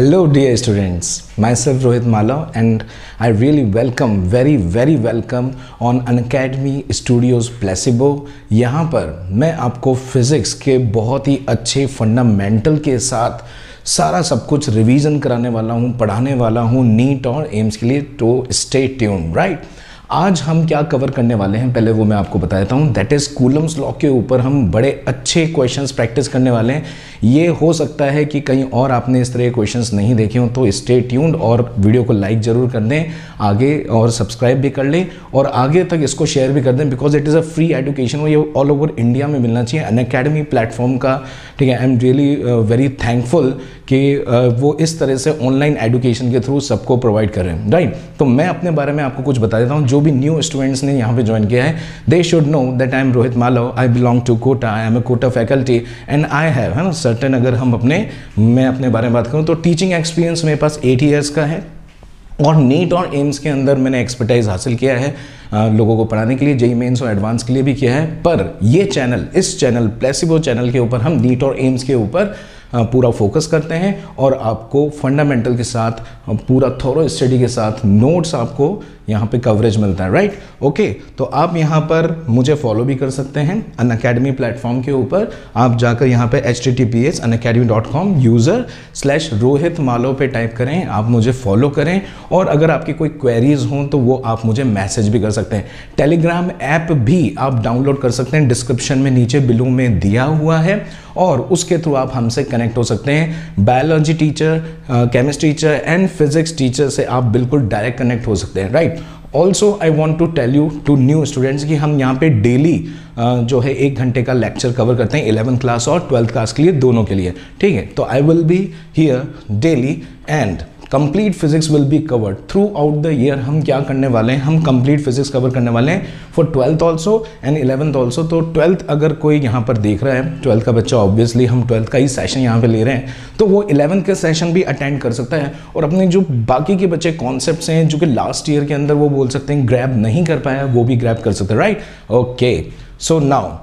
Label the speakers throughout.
Speaker 1: Hello, dear students. Myself Rohit Malav, and I really welcome, very very welcome on An Academy Studios Placebo. यहाँ पर मैं आपको physics के बहुत ही अच्छे फंडामेंटल के साथ सारा सब कुछ रिवीजन कराने वाला हूँ पढ़ाने वाला हूँ नीट और एम्स के लिए तो स्टे ट्यून राइट आज हम क्या कवर करने वाले हैं पहले वो मैं आपको बता देता हूँ दैट इज़ कूलम्स लॉ के ऊपर हम बड़े अच्छे क्वेश्चंस प्रैक्टिस करने वाले हैं ये हो सकता है कि कहीं और आपने इस तरह के क्वेश्चंस नहीं देखे हों तो स्टे ट्यून्ड और वीडियो को लाइक ज़रूर कर दें आगे और सब्सक्राइब भी कर लें और आगे तक इसको शेयर भी कर दें because it is a free education ये ऑल ओवर इंडिया में मिलना चाहिए। अन अकेडमी प्लेटफॉर्म का ठीक है I am really very thankful कि uh, वो इस तरह से ऑनलाइन एजुकेशन के थ्रू सबको प्रोवाइड कर राइट तो मैं अपने बारे में आपको कुछ बता देता हूँ। जो भी न्यू स्टूडेंट्स ने यहाँ पे ज्वाइन किया है they should know that I am Rohit Malav I belong to Kota I am a Kota faculty and I have है ना सर्टन अगर हम अपने मैं अपने बारे में बात करूँ तो टीचिंग एक्सपीरियंस मेरे पास एट ईयर्स का है। और नीट और एम्स के अंदर मैंने एक्सपर्टाइज हासिल किया है आ, लोगों को पढ़ाने के लिए जेई मेंस और एडवांस के लिए भी किया है। पर ये चैनल इस चैनल प्लेसिबो चैनल के ऊपर हम नीट और एम्स के ऊपर पूरा फोकस करते हैं। और आपको फंडामेंटल के साथ पूरा थोरो स्टडी के साथ नोट्स आपको यहाँ पे कवरेज मिलता है राइट ओके तो आप यहाँ पर मुझे फॉलो भी कर सकते हैं अन अकेडमी प्लेटफॉर्म के ऊपर। आप जाकर यहाँ पे H T T P S Unacademy dot com user slash Rohit Malav पे टाइप करें, आप मुझे फॉलो करें। और अगर आपकी कोई क्वेरीज हों तो वो आप मुझे मैसेज भी कर सकते हैं। टेलीग्राम ऐप भी आप डाउनलोड कर सकते हैं डिस्क्रिप्शन में नीचे बिलो में दिया हुआ है। और उसके थ्रू आप हमसे कनेक्ट हो सकते हैं। Biology teacher chemistry teacher and physics teacher से आप बिल्कुल डायरेक्ट कनेक्ट हो सकते हैं right also I want to tell you to new students कि हम यहाँ पे डेली जो है एक घंटे का लेक्चर कवर करते हैं इलेवंथ क्लास और ट्वेल्थ क्लास के लिए दोनों के लिए। ठीक है? तो I will be here daily and complete physics will be covered throughout the year हम क्या करने वाले हैं? हम कंप्लीट फिजिक्स कवर करने वाले हैं for twelfth also and eleventh also तो ट्वेल्थ अगर कोई यहाँ पर देख रहा है ट्वेल्थ का बच्चा ऑब्वियसली हम ट्वेल्थ का ही सेशन यहाँ पे ले रहे हैं तो वो इलेवंथ के सेशन भी अटेंड कर सकता है और अपने जो बाकी के बच्चे कॉन्सेप्ट हैं, जो कि लास्ट ईयर के अंदर वो बोल सकते हैं ग्रैब नहीं कर पाया, वो भी ग्रैब कर सकते हैं राइट ओके सो नाउ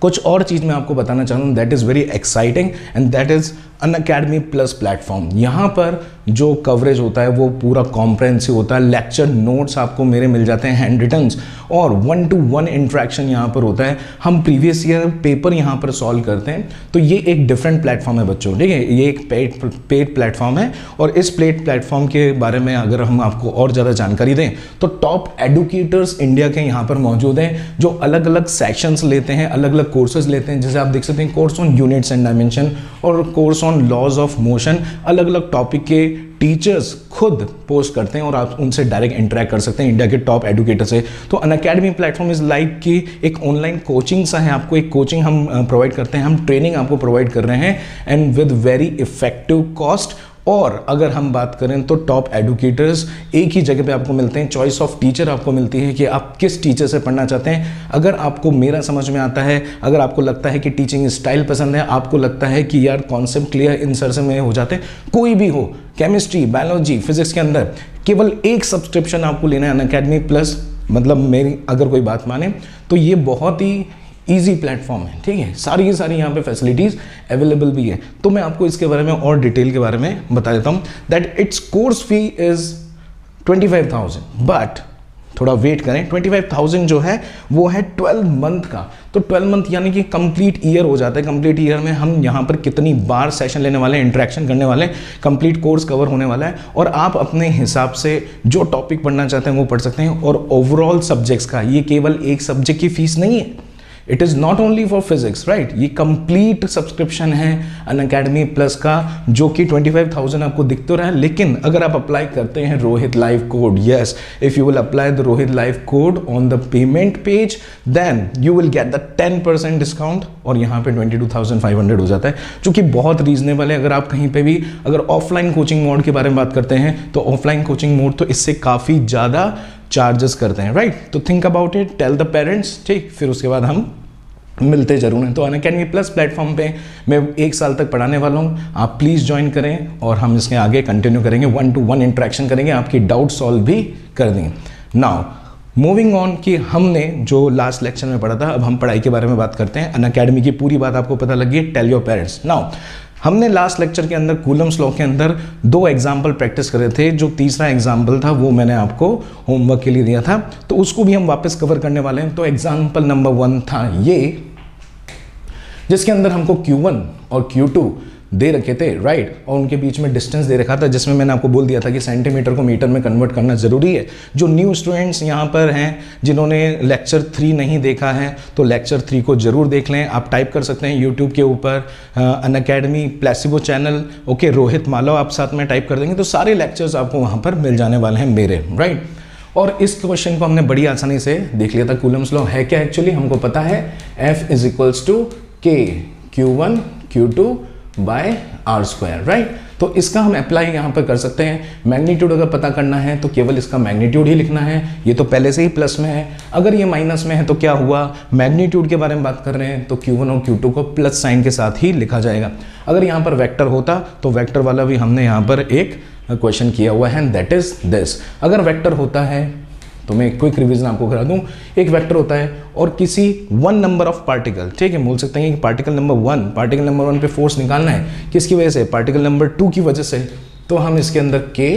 Speaker 1: कुछ और चीज़ मैं आपको बताना चाहूँ that is very exciting and that is Unacademy plus platform. यहाँ पर जो कवरेज होता है, वो पूरा कॉम्प्रेंसिव होता है। लेक्चर नोट्स आपको मेरे मिल जाते हैं हैंड रिटर्न्स और वन टू वन इंट्रैक्शन यहाँ पर होता है। हम प्रीवियस ईयर पेपर यहाँ पर सॉल्व करते हैं। तो ये एक डिफरेंट प्लेटफॉर्म है बच्चों। ठीक है? ये एक पेड पेड प्लेटफॉर्म है। और इस पेड प्लेटफॉर्म के बारे में अगर हम आपको और ज़्यादा जानकारी दें तो टॉप एडुकेटर्स इंडिया के यहाँ पर मौजूद हैं, जो अलग अलग सेक्शंस लेते हैं अलग अलग कोर्सेज लेते हैं। जैसे आप देख सकते हैं course on units and dimension और course on laws of motion अलग अलग टॉपिक के टीचर्स खुद पोस्ट करते हैं और आप उनसे डायरेक्ट इंटरेक्ट कर सकते हैं इंडिया के टॉप एडुकेटर से। तो Unacademy platform is like कि एक ऑनलाइन कोचिंग सा है, आपको एक कोचिंग हम प्रोवाइड करते हैं, हम ट्रेनिंग आपको प्रोवाइड कर रहे हैं and with very effective cost और अगर हम बात करें तो टॉप एडुकेटर्स एक ही जगह पे आपको मिलते हैं चॉइस ऑफ़ टीचर आपको मिलती है कि आप किस टीचर से पढ़ना चाहते हैं। अगर आपको मेरा समझ में आता है, अगर आपको लगता है कि टीचिंग स्टाइल पसंद है, आपको लगता है कि यार कॉन्सेप्ट क्लियर इन सर से में हो जाते हैं, कोई भी हो केमिस्ट्री बायोलॉजी फिजिक्स के अंदर, केवल एक सब्सक्रिप्शन आपको लेना है अन प्लस मतलब मेरी अगर कोई बात माने तो ये बहुत ही ईजी प्लेटफॉर्म है, ठीक है? सारी की सारी यहाँ पे फैसिलिटीज़ अवेलेबल भी है। तो मैं आपको इसके बारे में और डिटेल के बारे में बता देता हूँ that it's course fee is twenty five thousand but थोड़ा वेट करें ट्वेंटी फाइव थाउज़ेंड जो है, वो है ट्वेल्व मंथ का। तो ट्वेल्व मंथ यानी कि कंप्लीट ईयर हो जाता है। कंप्लीट ईयर में हम यहाँ पर कितनी बार सेशन लेने वाले हैं इंट्रैक्शन करने वाले हैं कंप्लीट कोर्स कवर होने वाला है और आप अपने हिसाब से जो टॉपिक पढ़ना चाहते हैं वो पढ़ सकते हैं और ओवरऑल सब्जेक्ट्स का, ये केवल एक सब्जेक्ट की फ़ीस नहीं है। It is not only for physics right ये कंप्लीट सब्सक्रिप्शन है अन अकेडमी प्लस का, जो कि ट्वेंटी फाइव थाउज़ेंड आपको दिख तो रहा है। लेकिन अगर आप अप्लाई करते हैं Rohit live code yes if you will apply the Rohit live code on the payment page then you will get the ten percent discount और यहाँ पे twenty two thousand five hundred हो जाता है, जो कि बहुत रीजनेबल है। अगर आप कहीं पे भी अगर ऑफलाइन कोचिंग मोड के बारे में बात करते हैं तो ऑफलाइन कोचिंग मोड तो इससे काफ़ी ज़्यादा चार्जेस करते हैं राइट तो think about it tell the parents ठीक, फिर उसके बाद हम मिलते ज़रूर हैं। तो अन अकेडमी प्लस प्लेटफॉर्म पे मैं एक साल तक पढ़ाने वाला हूँ, आप प्लीज़ ज्वाइन करें और हम इसके आगे कंटिन्यू करेंगे वन टू वन इंट्रैक्शन करेंगे, आपकी डाउट सॉल्व भी कर देंगे। नाउ मूविंग ऑन कि हमने जो लास्ट लेक्चर में पढ़ा था, अब हम पढ़ाई के बारे में बात करते हैं। अन अकेडमी की पूरी बात आपको पता लगी टेल योर पेरेंट्स नाउ हमने लास्ट लेक्चर के अंदर कूलम्स लॉ के अंदर दो एग्ज़ाम्पल प्रैक्टिस करे थे, जो तीसरा एग्ज़ाम्पल था, वो मैंने आपको होमवर्क के लिए दिया था। तो उसको भी हम वापस कवर करने वाले हैं। तो एग्ज़ाम्पल नंबर वन था ये, जिसके अंदर हमको Q1 और Q2 दे रखे थे राइट और उनके बीच में डिस्टेंस दे रखा था, जिसमें मैंने आपको बोल दिया था कि सेंटीमीटर को मीटर में कन्वर्ट करना ज़रूरी है। जो न्यू स्टूडेंट्स यहाँ पर हैं, जिन्होंने लेक्चर थ्री नहीं देखा है तो लेक्चर थ्री को ज़रूर देख लें। आप टाइप कर सकते हैं यूट्यूब के ऊपर Unacademy placebo channel okay Rohit Malav आप साथ में टाइप कर देंगे तो सारे लेक्चर्स आपको वहाँ पर मिल जाने वाले हैं मेरे राइट और इस क्वेश्चन को हमने बड़ी आसानी से देख लिया था कूलम्स लॉ है क्या एक्चुअली हमको पता है F is equals to K Q one Q two by R square right तो इसका हम अप्लाई यहाँ पर कर सकते हैं। मैग्नीट्यूड अगर पता करना है तो केवल इसका मैग्नीट्यूड ही लिखना है। ये तो पहले से ही प्लस में है। अगर ये माइनस में है तो क्या हुआ? मैग्नीट्यूड के बारे में बात कर रहे हैं तो Q1 और Q2 को प्लस साइन के साथ ही लिखा जाएगा। अगर यहाँ पर वैक्टर होता तो वैक्टर वाला भी हमने यहाँ पर एक क्वेश्चन किया हुआ है दैट इज़ दिस अगर वैक्टर होता है तो मैं क्विक रिविजन आपको करा दूँ। एक वेक्टर होता है और किसी वन नंबर ऑफ़ पार्टिकल ठीक है, बोल सकते हैं कि particle number one particle number one पे फोर्स निकालना है। किसकी वजह से? पार्टिकल नंबर टू की वजह से। तो हम इसके अंदर K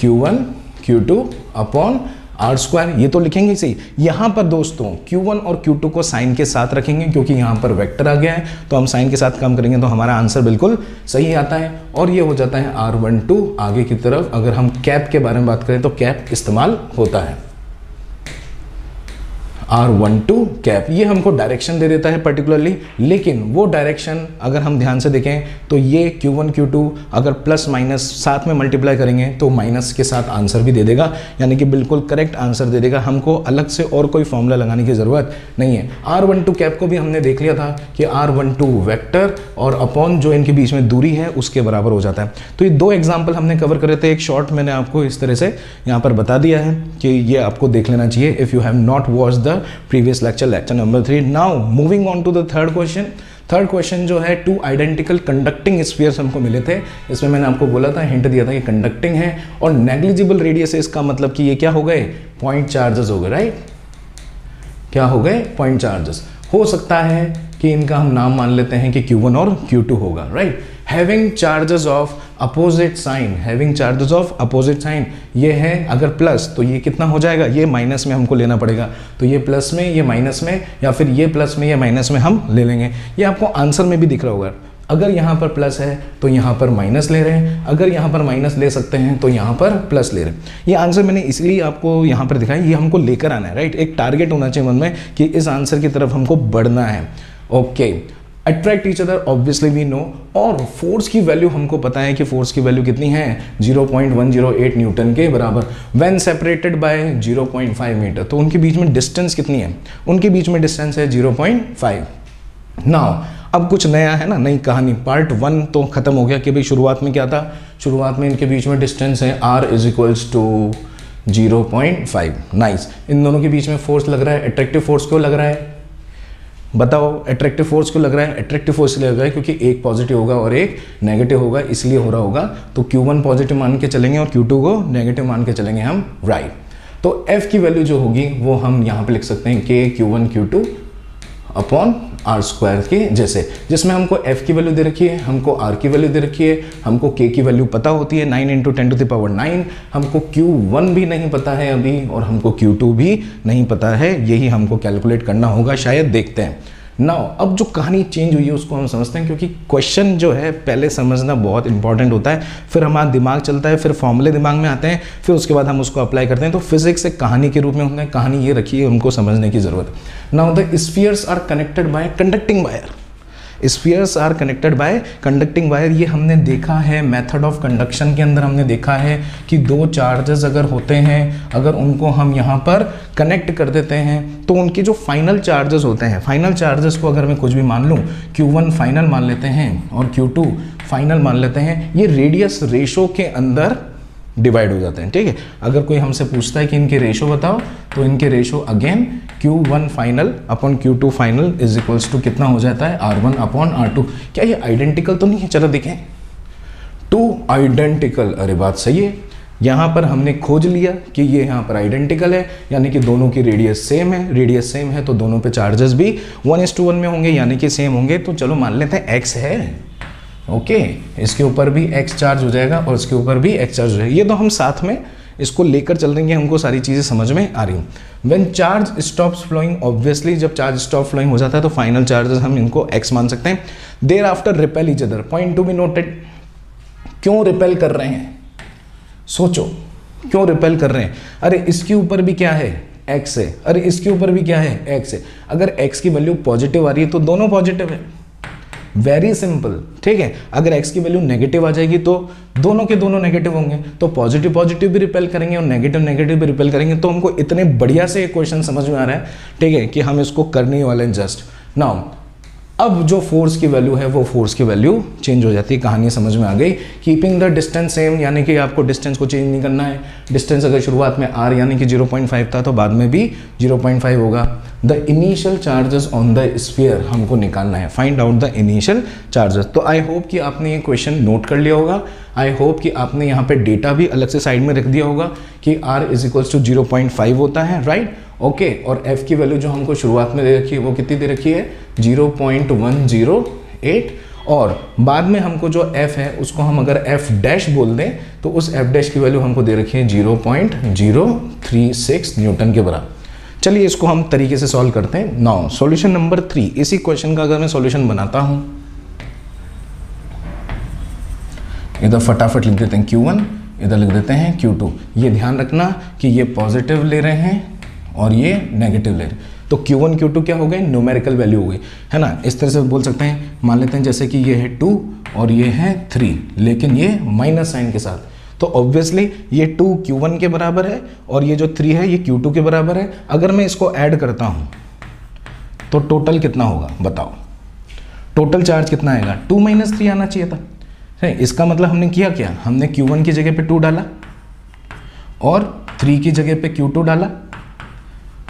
Speaker 1: Q one Q two upon R square ये तो लिखेंगे सही यहाँ पर दोस्तों Q1 और Q2 को साइन के साथ रखेंगे क्योंकि यहाँ पर वेक्टर आ गया है। तो हम साइन के साथ काम करेंगे तो हमारा आंसर बिल्कुल सही आता है और ये हो जाता है आर वन टू आगे की तरफ़। अगर हम कैप के बारे में बात करें तो कैप इस्तेमाल होता है। आर वन टू कैप ये हमको डायरेक्शन दे देता है पर्टिकुलरली लेकिन वो डायरेक्शन अगर हम ध्यान से देखें तो ये Q1 Q2 अगर प्लस माइनस साथ में मल्टीप्लाई करेंगे तो माइनस के साथ आंसर भी दे देगा। यानी कि बिल्कुल करेक्ट आंसर दे देगा। हमको अलग से और कोई फॉर्मूला लगाने की ज़रूरत नहीं है। आर वन टू कैप को भी हमने देख लिया था कि आर वन टू वैक्टर और अपॉन जो इनके बीच में दूरी है, उसके बराबर हो जाता है। तो ये दो एग्ज़ाम्पल हमने कवर करे थे। एक शॉर्ट मैंने आपको इस तरह से यहाँ पर बता दिया है कि ये आपको देख लेना चाहिए। If you have not watch the previous lecture lecture number 3 now, moving on to the third question. Third question जो है टू आइडेंटिकल कंडक्टिंग स्पीयर्स हमको मिले थे। इसमें मैंने आपको बोला था हिंट दिया था कि कंडक्टिंग है और नेग्लिजिबल रेडियस इसका मतलब कि ये क्या हो गए? पॉइंट चार्जेस हो गए राइट क्या हो गए? पॉइंट चार्जेस हो सकता है कि इनका हम नाम मान लेते हैं कि Q1 और Q2 होगा right having charges of opposite sign having charges of opposite sign ये है अगर प्लस तो ये कितना हो जाएगा? ये माइनस में हमको लेना पड़ेगा। तो ये प्लस में, ये माइनस में, या फिर ये प्लस में, ये माइनस में हम ले लेंगे। ये आपको आंसर में भी दिख रहा होगा। अगर यहाँ पर प्लस है तो यहाँ पर माइनस ले रहे हैं। अगर यहाँ पर माइनस ले सकते हैं तो यहाँ पर प्लस ले रहे हैं। ये आंसर मैंने इसलिए आपको यहाँ पर दिखाया, ये हमको लेकर आना है राइट एक टारगेट होना चाहिए मन में कि इस आंसर की तरफ़ हमको बढ़ना है। Okay attract each other obviously we know और फोर्स की वैल्यू हमको पता है कि फोर्स की वैल्यू कितनी है? 0.108 न्यूटन के बराबर। व्हेन सेपरेटेड बाय 0.5 मीटर तो उनके बीच में डिस्टेंस कितनी है? उनके बीच में डिस्टेंस है 0.5 नाउ अब कुछ नया है ना, नई कहानी। पार्ट वन तो खत्म हो गया कि भाई शुरुआत में क्या था? शुरुआत में इनके बीच में डिस्टेंस है R is equals to zero point five nice इन दोनों के बीच में फोर्स लग रहा है। अट्रैक्टिव फोर्स क्यों लग रहा है? बताओ एट्रैक्टिव फोर्स क्यों लग रहा है? एट्रैक्टिव फोर्स इसलिए लग रहा है क्योंकि एक पॉजिटिव होगा और एक नेगेटिव होगा, इसलिए हो रहा होगा। तो Q1 पॉजिटिव मान के चलेंगे और Q2 को नेगेटिव मान के चलेंगे हम राइट तो F की वैल्यू जो होगी, वो हम यहाँ पे लिख सकते हैं K Q one Q two upon R square के जैसे। जिसमें हमको एफ़ की वैल्यू दे रखी है, हमको आर की वैल्यू दे रखी है, हमको के की वैल्यू पता होती है nine into ten to the power nine हमको क्यू वन भी नहीं पता है अभी, और हमको क्यू टू भी नहीं पता है। यही हमको कैलकुलेट करना होगा, शायद देखते हैं। नाउ अब जो कहानी चेंज हुई है, उसको हम समझते हैं क्योंकि क्वेश्चन जो है, पहले समझना बहुत इंपॉर्टेंट होता है, फिर हमारा दिमाग चलता है, फिर फॉर्मूले दिमाग में आते हैं, फिर उसके बाद हम उसको अप्लाई करते हैं। तो फिजिक्स एक कहानी के रूप में होता है, कहानी ये रखी है उनको समझने की ज़रूरत। Now the spheres are connected by conducting wire spheres are connected by conducting wire ये हमने देखा है मेथड ऑफ़ कंडक्शन के अंदर हमने देखा है कि दो चार्जेस अगर होते हैं, अगर उनको हम यहाँ पर कनेक्ट कर देते हैं तो उनके जो फाइनल चार्जेस होते हैं फाइनल चार्जेस को अगर मैं कुछ भी मान लूँ Q1 फाइनल मान लेते हैं और Q2 फाइनल मान लेते हैं, ये रेडियस रेशो के अंदर डिवाइड हो जाते हैं, ठीक है? अगर कोई हमसे पूछता है कि इनके रेशो बताओ तो इनके ratio again Q1 final upon Q two final is equals to कितना हो जाता है? R1 अपॉन R2 क्या ये आइडेंटिकल तो नहीं है? चलो देखें। टू आइडेंटिकल अरे बात सही है। यहाँ पर हमने खोज लिया कि ये यहाँ पर आइडेंटिकल है, यानी कि दोनों की रेडियस सेम है। रेडियस सेम है तो दोनों पे चार्जेस भी वन एस टू वन में होंगे, यानी कि सेम होंगे। तो चलो मान लेते हैं एक्स है। ओके इसके ऊपर भी एक्स चार्ज हो जाएगा और इसके ऊपर भी एक्स चार्ज हो जाएगा। ये तो हम साथ में इसको लेकर चल रहे हमको सारी चीज़ें समझ में आ रही हैं। When charge stops flowing obviously जब चार्ज स्टॉप फ्लोइंग हो जाता है तो फाइनल चार्जेस हम इनको एक्स मान सकते हैं। Thereafter repel each other point to be noted क्यों रिपेल कर रहे हैं? सोचो, क्यों रिपेल कर रहे हैं? अरे, इसके ऊपर भी क्या है? एक्स है। अरे, इसके ऊपर भी क्या है? एक्स है। अगर एक्स की वैल्यू पॉजिटिव आ रही है तो दोनों पॉजिटिव है। वेरी सिंपल ठीक है? अगर एक्स की वैल्यू नेगेटिव आ जाएगी तो दोनों के दोनों नेगेटिव होंगे तो पॉजिटिव पॉजिटिव भी रिपेल करेंगे और नेगेटिव नेगेटिव भी रिपेल करेंगे तो हमको इतने बढ़िया से क्वेश्चन समझ में आ रहा है, ठीक है, कि हम इसको करने वाले हैं जस्ट नाउ अब जो फोर्स की वैल्यू है, वो फोर्स की वैल्यू चेंज हो जाती है। कहानी समझ में आ गई। कीपिंग द डिस्टेंस सेम यानी कि आपको डिस्टेंस को चेंज नहीं करना है। डिस्टेंस अगर शुरुआत में आर यानी कि 0.5 था तो बाद में भी 0.5 होगा। The initial charges on the sphere हमको निकालना है। Find out the initial charges तो आई होप कि आपने ये क्वेश्चन नोट कर लिया होगा। आई होप कि आपने यहाँ पे डेटा भी अलग से साइड में रख दिया होगा कि R is equals to zero point five होता है राइट? ओके okay, और f की वैल्यू जो हमको शुरुआत में दे रखी है वो कितनी दे रखी है? 0.108 और बाद में हमको जो f है उसको हम अगर f डैश बोल दें तो उस f डैश की वैल्यू हमको दे रखी है 0.036 न्यूटन के बराबर। चलिए इसको हम तरीके से सॉल्व करते हैं। नाउ सॉल्यूशन नंबर थ्री इसी क्वेश्चन का अगर मैं सॉल्यूशन बनाता हूँ इधर फटाफट लिख देते हैं Q1 इधर लिख देते हैं Q2 ये ध्यान रखना कि ये पॉजिटिव ले रहे हैं और ये नेगेटिव ले रहे हैं। तो Q1 Q2 क्या हो गए? न्यूमेरिकल वैल्यू हो गई। है ना? इस तरह से बोल सकते हैं। मान लेते हैं जैसे कि ये है टू और ये है थ्री लेकिन ये माइनस साइन के साथ। तो ऑब्वियसली ये टू क्यू वन के बराबर है और ये जो थ्री है, ये क्यू टू के बराबर है। अगर मैं इसको ऐड करता हूँ तो टोटल कितना होगा? बताओ। टोटल चार्ज कितना आएगा? टू माइनस थ्री आना चाहिए था। है, इसका मतलब हमने किया क्या? हमने Q1 की जगह पे टू डाला और थ्री की जगह पे Q2 डाला।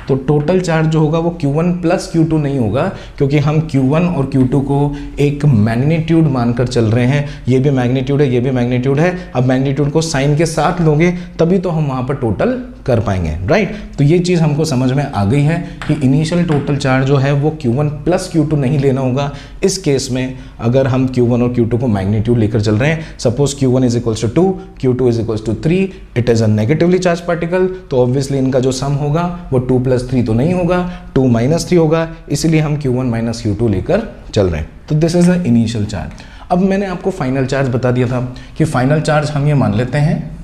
Speaker 1: तो टोटल चार्ज जो होगा वो Q1 प्लस क्यू नहीं होगा, क्योंकि हम Q1 और Q2 को एक मैग्नीट्यूड मानकर चल रहे हैं। ये भी मैग्नीट्यूड है, ये भी मैग्नीट्यूड है। अब मैग्नीट्यूड को साइन के साथ लोगे, तभी तो हम वहाँ पर टोटल कर पाएँगे राइट तो ये चीज़ हमको समझ में आ गई है कि इनिशियल टोटल चार्ज जो है वो Q1 प्लस क्यू नहीं लेना होगा। इस केस में अगर हम Q1 और Q2 को मैग्नीट्यूड लेकर चल रहे हैं suppose Q1 one is equals to two Q two is equals to three it is a negatively charge particle तो ऑब्वियसली इनका जो सम होगा वो टू प्लस थ्री तो नहीं होगा टू माइनस थ्री होगा, इसलिए हम Q one minus Q two लेकर चल रहे हैं। तो this is the initial charge अब मैंने आपको फाइनल चार्ज बता दिया था कि फाइनल चार्ज हम ये मान लेते हैं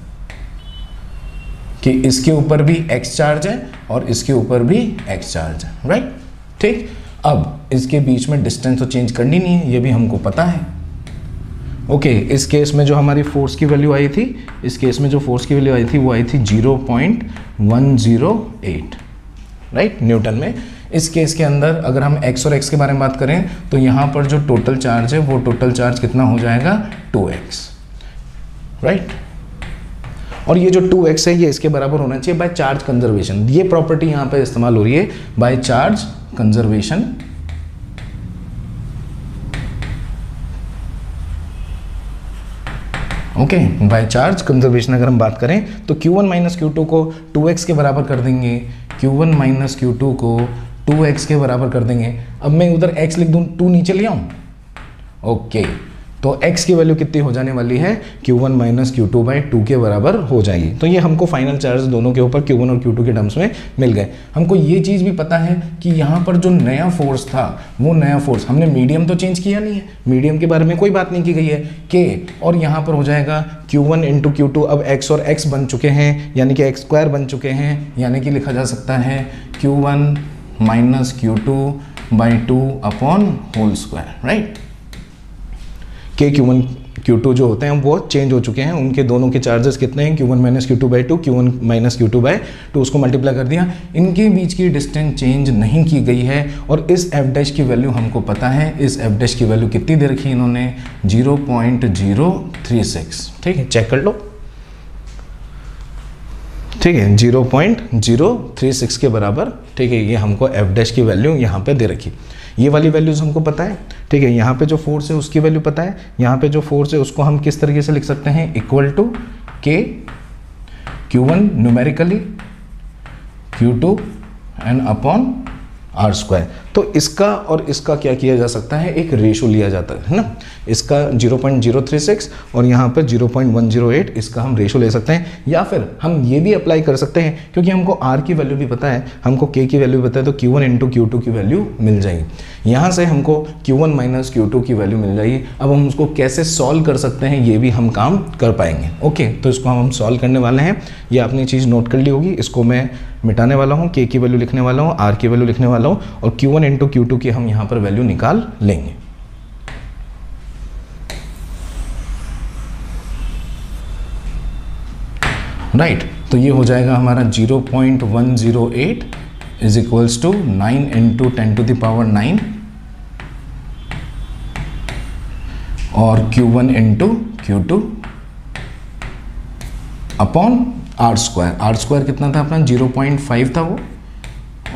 Speaker 1: कि इसके ऊपर भी x चार्ज है और इसके ऊपर भी x चार्ज है राइट ठीक? अब इसके बीच में डिस्टेंस तो चेंज करनी नहीं है ये भी हमको पता है। ओके okay, इस केस में जो हमारी फोर्स की वैल्यू आई थी इस केस में जो फोर्स की वैल्यू आई थी वो आई थी 0.108 राइट न्यूटन में। इस केस के अंदर अगर हम x और x के बारे में बात करें तो यहाँ पर जो टोटल चार्ज है वो टोटल चार्ज कितना हो जाएगा? 2x राइट और ये जो 2x है, ये इसके बराबर होना चाहिए बाय चार्ज कंजर्वेशन ये प्रॉपर्टी यहाँ पर इस्तेमाल हो रही है by charge conservation okay by charge conservation अगर हम बात करें तो Q1 वन माइनस को 2x के बराबर कर देंगे। Q1 वन माइनस को 2x के बराबर कर देंगे। अब मैं उधर x लिख दूँ 2 नीचे ले आऊँ। ओके तो x की वैल्यू कितनी हो जाने वाली है? Q1 one minus Q two by two के बराबर हो जाएगी। तो ये हमको फाइनल चार्ज दोनों के ऊपर Q1 और Q2 के टर्म्स में मिल गए। हमको ये चीज़ भी पता है कि यहाँ पर जो नया फोर्स था, वो नया फोर्स हमने मीडियम तो चेंज किया नहीं है। मीडियम के बारे में कोई बात नहीं की गई है। के और यहाँ पर हो जाएगा Q1 वन इंटू क्यू अब x और x बन चुके हैं, यानी कि एक्स स्क्वायर बन चुके हैं, यानी कि लिखा जा सकता है Q1 one minus Q two by two upon whole square right K Q one Q two जो होते हैं, वो चेंज हो चुके हैं। उनके दोनों के चार्जेस कितने हैं? Q one minus Q two by two Q one minus Q two by two उसको मल्टीप्लाई कर दिया। इनके बीच की डिस्टेंस चेंज नहीं की गई है और इस एफ़ डैश की वैल्यू हमको पता है। इस एफ़ डैश की वैल्यू कितनी दे रखी इन्होंने? Zero point zero three six ठीक है? चेक कर लो। ठीक है zero point zero three six के बराबर, ठीक है, ये हमको एफ़ डैश की वैल्यू यहाँ पे दे रखी। ये वाली वैल्यूज़ हमको पता है, ठीक है, यहाँ पे जो फोर्स है उसकी वैल्यू पता है, यहाँ पे जो फोर्स है उसको हम किस तरीके से लिख सकते हैं equal to K Q one numerically Q two and upon R square तो इसका और इसका क्या किया जा सकता है? एक रेशो लिया जाता है ना? इसका 0.036 और यहाँ पर 0.108 इसका हम रेशो ले सकते हैं। या फिर हम ये भी अप्लाई कर सकते हैं, क्योंकि हमको आर की वैल्यू भी पता है। हमको के की वैल्यू भी पता है तो Q one into Q two की वैल्यू मिल जाएगी। यहाँ से हमको Q one minus Q two की वैल्यू मिल जाएगी। अब हम उसको कैसे सॉल्व कर सकते हैं, ये भी हम काम कर पाएँगे। ओके तो इसको हम सॉल्व करने वाले हैं। ये आपने चीज़ नोट कर ली होगी, इसको मैं मिटाने वाला हूँ के की वैल्यू लिखने वाला हूँ आर की वैल्यू लिखने वाला हूँ और Q one into Q two की हम यहाँ पर वैल्यू निकाल लेंगे। राइट right, तो ये हो जाएगा हमारा 0.108 point one zero eight is equals to nine into ten to the power nine और Q1 one into Q two upon R square R square कितना था अपना? 0.5 था वो।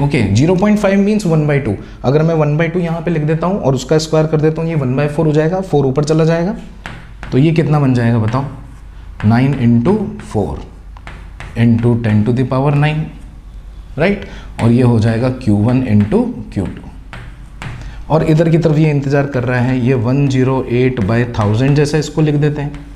Speaker 1: Okay zero point five means one by two अगर मैं one by to यहाँ पर लिख देता हूँ और उसका स्क्वायर कर देता हूँ, ये वन बाई फोर हो जाएगा फोर ऊपर चला जाएगा। तो ये कितना बन जाएगा बताओ? Nine into four into ten to the power nine right और ये हो जाएगा Q one into Q two और इधर की तरफ़ ये इंतज़ार कर रहा है, ये one zero eight by thousand जैसा इसको लिख देते हैं।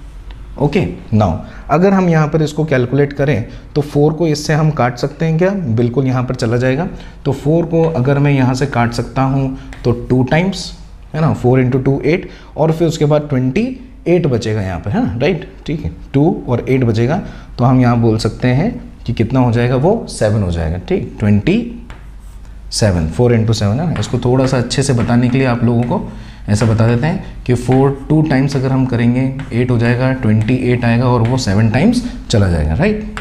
Speaker 1: ओके नाउ अगर हम यहाँ पर इसको कैलकुलेट करें तो फोर को इससे हम काट सकते हैं क्या? बिल्कुल यहाँ पर चला जाएगा। तो फोर को अगर मैं यहाँ से काट सकता हूँ तो टू टाइम्स है ना? फोर इंटू टू एट और फिर उसके बाद ट्वेंटी एट बचेगा यहाँ पर है ना? राइट ठीक है। टू और एट बचेगा तो हम यहाँ बोल सकते हैं कि कितना हो जाएगा? वो सेवन हो जाएगा, ठीक? Twenty seven four into seven है ना? इसको थोड़ा सा अच्छे से बताने के लिए आप लोगों को ऐसा बता देते हैं कि फोर टू टाइम्स अगर हम करेंगे एट हो जाएगा ट्वेंटी एट आएगा और वो सेवन टाइम्स चला जाएगा राइट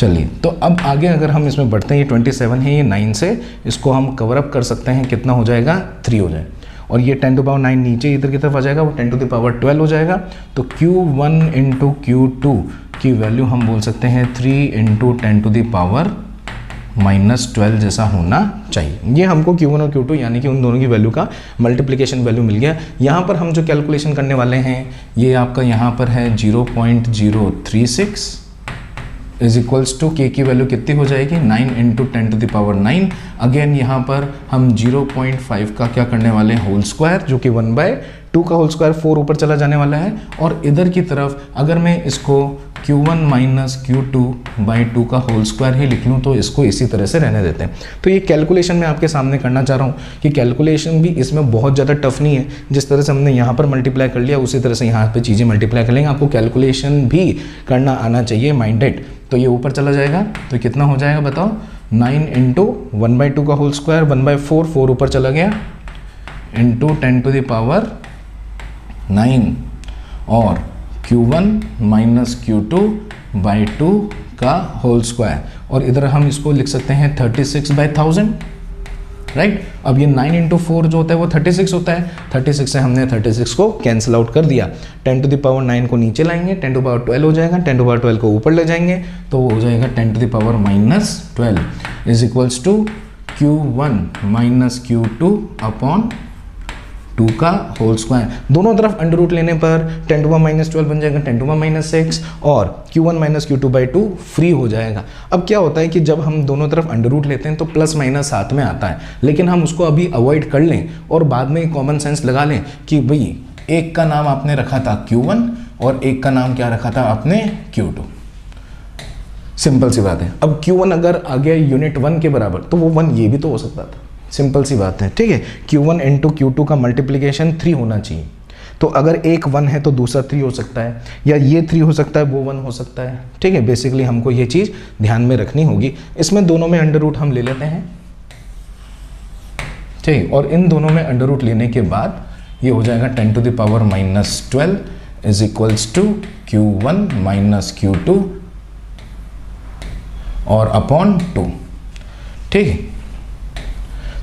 Speaker 1: चलिए तो अब आगे अगर हम इसमें बढ़ते हैं, ये ट्वेंटी सेवन है, ये नाइन से, इसको हम कवर अप कर सकते हैं, कितना हो जाएगा? थ्री हो जाए। और ये टेन टू पावर नाइन नीचे इधर की तरफ़ आ जाएगा, वो टेन टू दावर ट्वेल्व हो जाएगा। तो Q one into Q two की वैल्यू हम बोल सकते हैं three into ten to the power minus twelve जैसा होना चाहिए। ये हमको क्यू वन और क्यू टू यानी कि उन दोनों की वैल्यू का मल्टीप्लिकेशन वैल्यू मिल गया। यहाँ पर हम जो कैलकुलेशन करने वाले हैं, ये आपका यहाँ पर है zero point zero three six is equals to k की वैल्यू कितनी हो जाएगी? Nine into ten to the power nine again यहाँ पर हम ज़ीरो पॉइंट फाइव का क्या करने वाले हैं? होल स्क्वायर जो कि वन बाय टू का होल स्क्वायर फोर ऊपर चला जाने वाला है और इधर की तरफ़ अगर मैं इसको Q1 one minus q two by two का होल स्क्वायर ही लिख लूँ तो इसको इसी तरह से रहने देते हैं। तो ये कैलकुलेशन मैं आपके सामने करना चाह रहा हूँ कि कैलकुलेशन भी इसमें बहुत ज़्यादा टफ नहीं है। जिस तरह से हमने यहाँ पर मल्टीप्लाई कर लिया, उसी तरह से यहाँ पर चीज़ें मल्टीप्लाई कर लेंगे। आपको कैलकुलेशन भी करना आना चाहिए माइंडेड तो ये ऊपर चला जाएगा। तो कितना हो जाएगा बताओ? Nine into one by two का whole square one by four four ऊपर चला गया। Into ten to the power nine और Q1 one minus q two by two का होल स्क्वायर और इधर हम इसको लिख सकते हैं 36 सिक्स बाई थाउज़ेंड राइट अब ये 9 इंटू फोर जो होता है वो 36 होता है। 36 से हमने 36 को कैंसिल आउट कर दिया। 10 टू दावर नाइन को नीचे लाएँगे 10 टू पावर ट्वेल्व हो जाएगा। 10 टू पावर ट्वेल्व को ऊपर ले जाएँगे तो वो हो जाएगा 10 to the power minus twelve is equals to q one minus q two upon two का होल स्क्वायर दोनों तरफ़ अंडर रूट लेने पर टेन टू माइनस ट्वेल्व बन जाएगा टेन टू माइनस सिक्स और q one minus q two by two free हो जाएगा। अब क्या होता है कि जब हम दोनों तरफ़ अंडर रूट लेते हैं तो प्लस माइनस साथ में आता है। लेकिन हम उसको अभी अवॉइड कर लें और बाद में कॉमन सेंस लगा लें कि भाई, एक का नाम आपने रखा था क्यू वन और एक का नाम क्या रखा था आपने क्यू टू सिंपल सी बात है। अब Q1 अगर आ गया यूनिट वन के बराबर तो वो वन ये भी तो हो सकता था। सिंपल सी बात है, ठीक है? क्यू वन इंटू क्यू का मल्टीप्लीकेशन थ्री होना चाहिए। तो अगर एक वन है तो दूसरा थ्री हो सकता है, या ये थ्री हो सकता है, वो वन हो सकता है, ठीक है? बेसिकली हमको ये चीज़ ध्यान में रखनी होगी। इसमें दोनों में अंडर रूट हम ले लेते हैं, ठीक और इन दोनों में अंडर रूट लेने के बाद ये हो जाएगा ten to the power minus twelve is equals to q one minus q two और अपॉन टू ठीक है?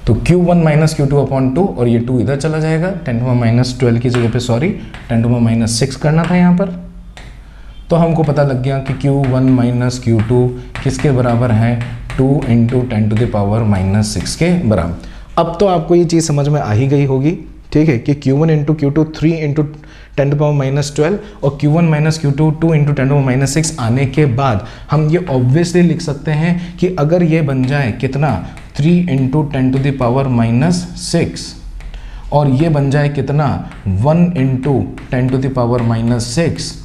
Speaker 1: तो Q1 one minus q upon two और ये टू इधर चला जाएगा। टेन टू माइनस ट्वेल्व की जगह पे sorry ten to minus six करना था यहाँ पर। तो हमको पता लग गया कि Q1 वन माइनस क्यू किसके बराबर है? Two into ten to the power minus six के बराबर। अब तो आपको ये चीज़ समझ में आ ही गई होगी, ठीक है, कि Q1 one into q two three into ten to power minus twelve और Q1 one minus q two two into ten to minus six आने के बाद हम ये ऑब्वियसली लिख सकते हैं कि अगर ये बन जाए कितना? Three into ten to the power minus six और ये बन जाए कितना? One into ten to the power minus six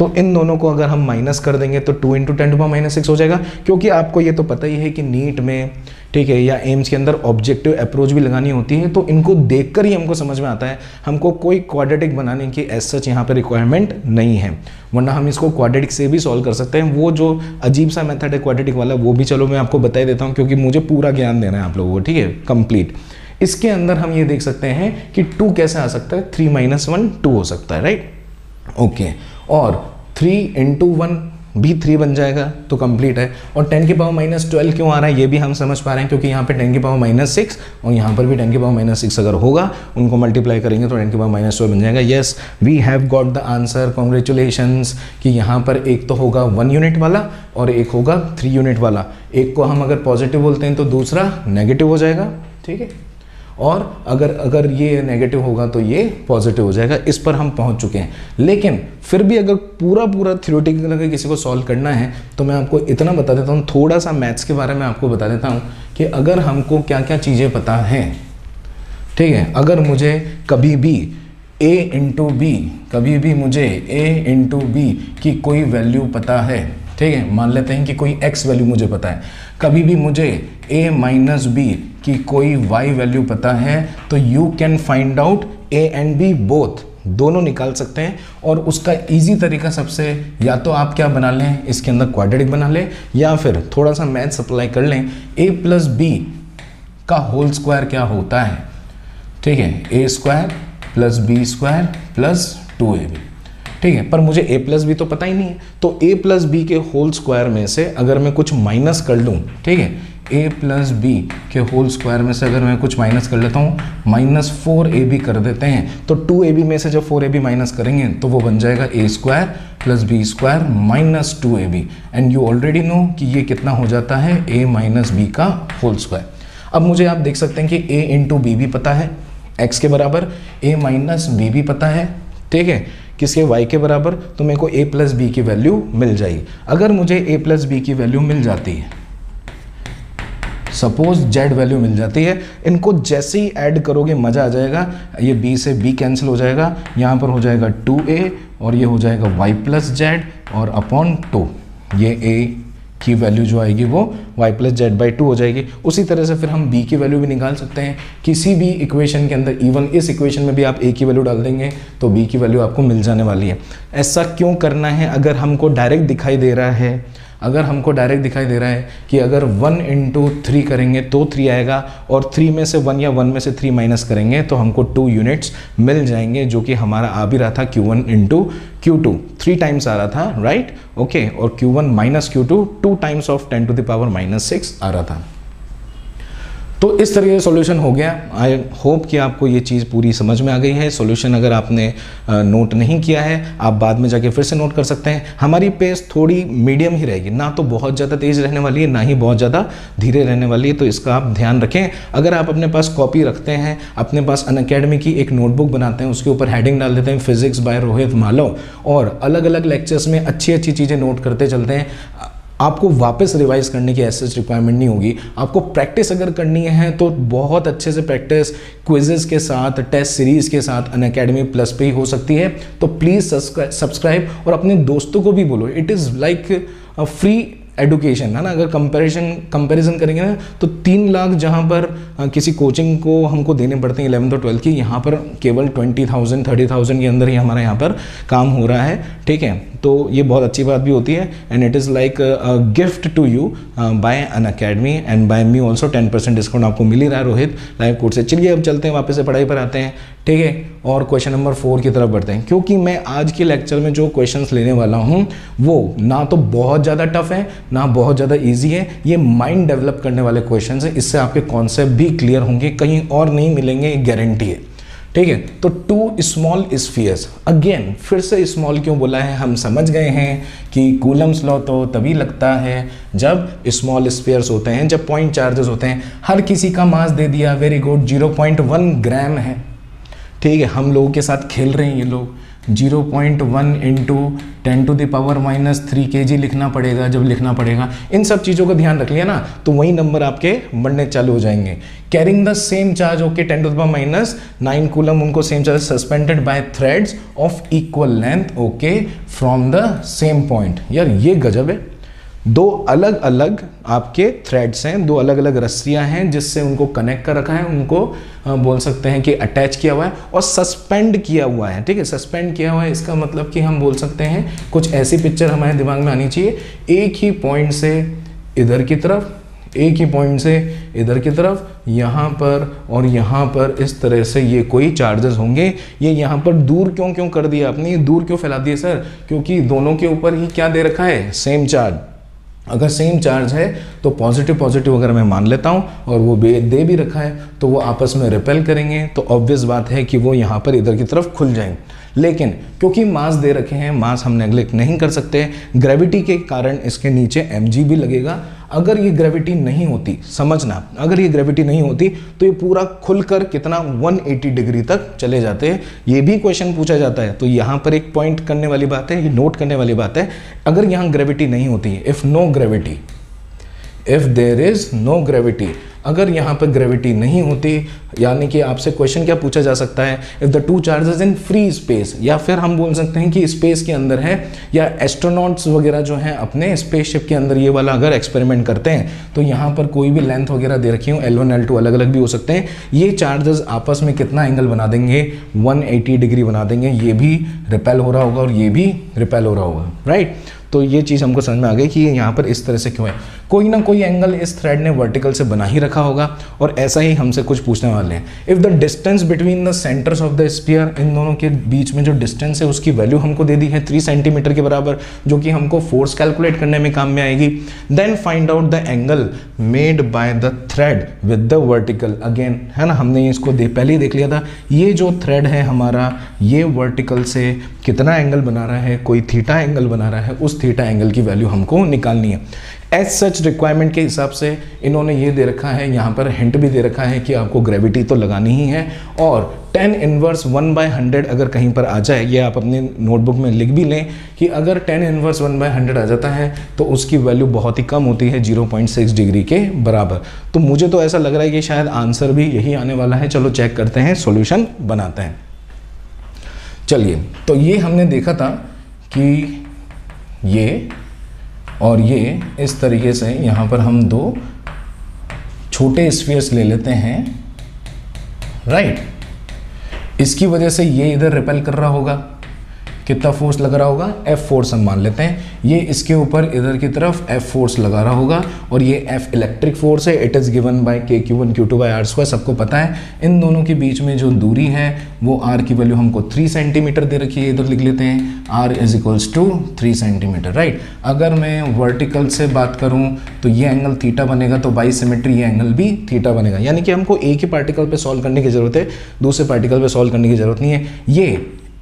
Speaker 1: तो इन दोनों को अगर हम माइनस कर देंगे तो two into ten to minus six हो जाएगा। क्योंकि आपको ये तो पता ही है कि नीट में, ठीक है, या एम्स के अंदर ऑब्जेक्टिव अप्रोच भी लगानी होती है तो इनको देखकर ही हमको समझ में आता है। हमको कोई क्वाड्रेटिक बनाने की एज सच यहाँ पर रिक्वायरमेंट नहीं है। वरना हम इसको क्वाड्रेटिक से भी सॉल्व कर सकते हैं। वो जो अजीब सा मेथड है क्वाड्रेटिक वाला, वो भी चलो मैं आपको बता देता हूँ, क्योंकि मुझे पूरा ज्ञान देना है आप लोगों को, ठीक है कंप्लीट इसके अंदर हम ये देख सकते हैं कि टू कैसे आ सकता है? थ्री माइनस वन टू हो सकता है राइट ओके और थ्री इंटू वन भी थ्री बन जाएगा तो कंप्लीट है। और टेन के पावर माइनस ट्वेल्व क्यों आ रहा है, ये भी हम समझ पा रहे हैं, क्योंकि यहाँ पे टेन के पावर माइनस सिक्स और यहाँ पर भी टेन के पावर माइनस सिक्स अगर होगा, उनको मल्टीप्लाई करेंगे तो टेन के पावर माइनस ट्वेल्व बन जाएगा। Yes we have got the answer congratulation कि यहाँ पर एक तो होगा वन यूनिट वाला और एक होगा थ्री यूनिट वाला। एक को हम अगर पॉजिटिव बोलते हैं तो दूसरा नेगेटिव हो जाएगा। ठीक है? और अगर अगर ये नेगेटिव होगा तो ये पॉजिटिव हो जाएगा। इस पर हम पहुँच चुके हैं। लेकिन फिर भी अगर पूरा पूरा थ्योरेटिकल अगर किसी को सॉल्व करना है तो मैं आपको इतना बता देता हूँ थोड़ा सा मैथ्स के बारे में आपको बता देता हूँ कि अगर हमको क्या क्या चीज़ें पता हैं, ठीक है, अगर मुझे कभी भी a इंटू बी कभी भी मुझे a इंटू बी की कोई वैल्यू पता है, ठीक है, मान लेते हैं कि कोई x वैल्यू मुझे पता है, कभी भी मुझे a माइनस बी की कोई y वैल्यू पता है तो you can find out a and b both दोनों निकाल सकते हैं और उसका इजी तरीका सबसे, या तो आप क्या बना लें, इसके अंदर क्वाड्रेटिक बना लें, या फिर थोड़ा सा मैथ अप्लाई कर लें, a प्लस बी का होल स्क्वायर क्या होता है? ठीक है a square plus b square plus two a b ठीक है, पर मुझे ए प्लस बी तो पता ही नहीं है। तो ए प्लस बी के होल स्क्वायर में से अगर मैं कुछ माइनस कर लूँ, ठीक है a प्लस बी के होल स्क्वायर में से अगर मैं कुछ माइनस कर लेता हूँ माइनस फोर ए बी कर देते हैं तो टू ए बी में से जब फोर ए बी माइनस करेंगे तो वो बन जाएगा a square plus b square minus two a b and you already know कि ये कितना हो जाता है ए माइनस बी का होल स्क्वायर अब मुझे आप देख सकते हैं कि ए इंटू बी भी पता है एक्स के बराबर ए माइनस बी भी पता है, ठीक है? किसके, y के बराबर तो मेरे को a प्लस बी की वैल्यू मिल जाएगी। अगर मुझे a प्लस बी की वैल्यू मिल जाती है सपोज़ जेड वैल्यू मिल जाती है। इनको जैसे ही ऐड करोगे, मज़ा आ जाएगा। ये बी से बी कैंसिल हो जाएगा। यहाँ पर हो जाएगा टू ए और ये हो जाएगा वाई प्लस जेड और अपॉन टू ये ए की वैल्यू जो आएगी वो y plus z by two हो जाएगी। उसी तरह से फिर हम b की वैल्यू भी निकाल सकते हैं। किसी भी इक्वेशन के अंदर इवन इस इक्वेशन में भी आप a की वैल्यू डाल देंगे तो b की वैल्यू आपको मिल जाने वाली है। ऐसा क्यों करना है? अगर हमको डायरेक्ट दिखाई दे रहा है अगर हमको डायरेक्ट दिखाई दे रहा है कि अगर वन इंटू थ्री करेंगे तो थ्री आएगा और थ्री में से वन या वन में से थ्री माइनस करेंगे तो हमको टू यूनिट्स मिल जाएँगे जो कि हमारा आ भी रहा था q one into q two three times आ रहा था राइट ओके और q one minus q two two times of ten to the power minus six आ रहा था. तो इस तरह से सॉल्यूशन हो गया। आई होप कि आपको ये चीज़ पूरी समझ में आ गई है। सॉल्यूशन अगर आपने नोट नहीं किया है, आप बाद में जाके फिर से नोट कर सकते हैं। हमारी पेस थोड़ी मीडियम ही रहेगी। ना तो बहुत ज़्यादा तेज़ रहने वाली है, ना ही बहुत ज़्यादा धीरे रहने वाली है। तो इसका आप ध्यान रखें। अगर आप अपने पास कॉपी रखते हैं, अपने पास अन की एक नोटबुक बनाते हैं, उसके ऊपर हेडिंग डाल देते हैं फिजिक्स बाय रोहित मालव और अलग अलग लेक्चर्स में अच्छी अच्छी चीज़ें नोट करते चलते हैं आपको वापस रिवाइज करने की ऐसे रिक्वायरमेंट नहीं होगी। आपको प्रैक्टिस अगर करनी है तो बहुत अच्छे से प्रैक्टिस क्विजेज के साथ टेस्ट सीरीज़ के साथ अन अकेडमी प्लस पे ही हो सकती है। तो प्लीज़ सब्सक्राइब और अपने दोस्तों को भी बोलो। It is like free education है ना? अगर कंपैरिजन कंपैरिजन करेंगे ना तो तीन लाख जहाँ पर आ, किसी कोचिंग को हमको देने पड़ते हैं इलेवंथ और ट्वेल्थ की यहाँ पर केवल ट्वेंटी थाउज़ेंड थर्टी थाउज़ेंड के अंदर ही हमारा यहाँ पर काम हो रहा है। ठीक है? तो ये बहुत अच्छी बात भी होती है and it is like gift to you by Unacademy and by me also ten percent discount आपको मिल ही रहा है रोहित लाइव कोर्स से। चलिए अब चलते हैं, वापस से पढ़ाई पर आते हैं। ठीक है, और क्वेश्चन नंबर फोर की तरफ़ बढ़ते हैं। क्योंकि मैं आज के लेक्चर में जो क्वेश्चन लेने वाला हूँ, वो ना तो बहुत ज़्यादा टफ है, ना बहुत ज़्यादा ईजी है। ये माइंड डेवलप करने वाले क्वेश्चन है, इससे आपके कॉन्सेप्ट भी क्लियर होंगे, कहीं और नहीं मिलेंगे गारंटी है। ठीक है? तो टू स्मॉल स्फीयर्स अगेन फिर से स्मॉल क्यों बोला है? हम समझ गए हैं कि कूलम्स लॉ तो तभी लगता है जब स्मॉल स्फीयर्स होते हैं, जब पॉइंट चार्जेस होते हैं। हर किसी का मास दे दिया very good zero point one gram है। ठीक है? हम लोगों के साथ खेल रहे हैं ये लोग। 0.1 point one into ten to the power minus three k g लिखना पड़ेगा, जब लिखना पड़ेगा। इन सब चीज़ों का ध्यान रख लिया ना तो वही नंबर आपके बढ़ने चालू हो जाएँगे। Carrying the same charge okay ten to the power minus nine coulomb उनको same charge suspended by threads of equal length okay from the same point यार, ये गजब है। दो अलग अलग आपके थ्रेड्स हैं, दो अलग अलग रस्सियाँ हैं जिससे उनको कनेक्ट कर रखा है, उनको बोल सकते हैं कि अटैच किया हुआ है और सस्पेंड किया हुआ है, ठीक है? सस्पेंड किया हुआ है, इसका मतलब कि हम बोल सकते हैं कुछ ऐसी पिक्चर हमारे दिमाग में आनी चाहिए, एक ही पॉइंट से इधर की तरफ़, एक ही पॉइंट से इधर की तरफ़, यहाँ पर और यहाँ पर इस तरह से ये कोई चार्जेस होंगे। ये यहाँ पर दूर क्यों क्यों कर दिया आपने? ये दूर क्यों फैला दिया, सर? क्योंकि दोनों के ऊपर ही क्या दे रखा है? सेम चार्ज अगर सेम चार्ज है तो पॉजिटिव पॉजिटिव अगर मैं मान लेता हूँ, और वो दे भी रखा है तो वो आपस में रिपेल करेंगे तो ऑब्वियस बात है कि वो यहाँ पर इधर की तरफ़ खुल जाएँगे। लेकिन क्योंकि मास दे रखे हैं मास हम नेग्लेक्ट नहीं कर सकते ग्रेविटी के कारण इसके नीचे एमजी भी लगेगा अगर ये ग्रेविटी नहीं होती, समझना, अगर ये ग्रेविटी नहीं होती तो ये पूरा खुलकर कितना 180 डिग्री तक चले जाते हैं। ये भी क्वेश्चन पूछा जाता है। तो यहाँ पर एक पॉइंट करने वाली बात है, ये नोट करने वाली बात है। अगर यहाँ ग्रेविटी नहीं होती if no gravity if there is no gravity अगर यहाँ पर ग्रेविटी नहीं होती, यानी कि आपसे क्वेश्चन क्या पूछा जा सकता है? If the two charges in free space या फिर हम बोल सकते हैं कि स्पेस के अंदर है, या एस्ट्रोनॉट्स वगैरह जो हैं अपने स्पेसशिप के अंदर ये वाला अगर एक्सपेरिमेंट करते हैं तो यहाँ पर कोई भी लेंथ वगैरह दे रखी हो एल वन एल टू अलग अलग भी हो सकते हैं। ये चार्जेस आपस में कितना एंगल बना देंगे? 180 डिग्री बना देंगे। ये भी रिपेल हो रहा होगा और ये भी रिपेल हो रहा होगा राइट तो ये चीज़ हमको समझ में आ गई कि ये यहाँ पर इस तरह से क्यों है। कोई ना कोई एंगल इस थ्रेड ने वर्टिकल से बना ही रखा होगा और ऐसा ही हमसे कुछ पूछने वाले हैं। If the distance between the centres of the sphere इन दोनों के बीच में जो डिस्टेंस है, उसकी वैल्यू हमको दे दी है थ्री सेंटीमीटर के बराबर, जो कि हमको फोर्स कैलकुलेट करने में काम में आएगी। Then find out the angle made by the thread with the vertical again है ना? हमने इसको दे, पहले ही देख लिया था। ये जो थ्रेड है हमारा, ये वर्टिकल से कितना एंगल बना रहा है, कोई थीटा एंगल बना रहा है, उस थीटा एंगल की वैल्यू हमको निकालनी है। एज सच रिक्वायरमेंट के हिसाब से इन्होंने ये दे रखा है, यहाँ पर हिंट भी दे रखा है कि आपको ग्रेविटी तो लगानी ही है और 10 इनवर्स 1 बाय हंड्रेड अगर कहीं पर आ जाए, ये आप अपने नोटबुक में लिख भी लें कि अगर 10 इनवर्स 1 बाय हंड्रेड आ जाता है तो उसकी वैल्यू बहुत ही कम होती है 0.6 डिग्री के बराबर। तो मुझे तो ऐसा लग रहा है कि शायद आंसर भी यही आने वाला है। चलो चेक करते हैं सोल्यूशन बनाते हैं। चलिए तो ये हमने देखा था कि ये और ये इस तरीके से यहाँ पर हम दो छोटे स्फीयर्स ले लेते हैं राइट इसकी वजह से ये इधर रिपेल कर रहा होगा। कितना फोर्स लग रहा होगा? एफ़ फोर्स हम मान लेते हैं। ये इसके ऊपर, इधर की तरफ़ एफ़ फोर्स लगा रहा होगा और ये एफ़ इलेक्ट्रिक फोर्स है। It is given by k q one q two by r square सबको पता है। इन दोनों के बीच में जो दूरी है, वो आर की वैल्यू हमको थ्री सेंटीमीटर दे रखी है। इधर लिख लेते हैं। R is equals to three centimetre right अगर मैं वर्टिकल से बात करूँ तो ये एंगल थीटा बनेगा तो बाई सिमेट्री ये एंगल भी थीटा बनेगा। यानी कि हमको एक ही पार्टिकल पर सॉल्व करने की ज़रूरत है। दूसरे पार्टिकल पर सॉल्व करने की ज़रूरत नहीं है। ये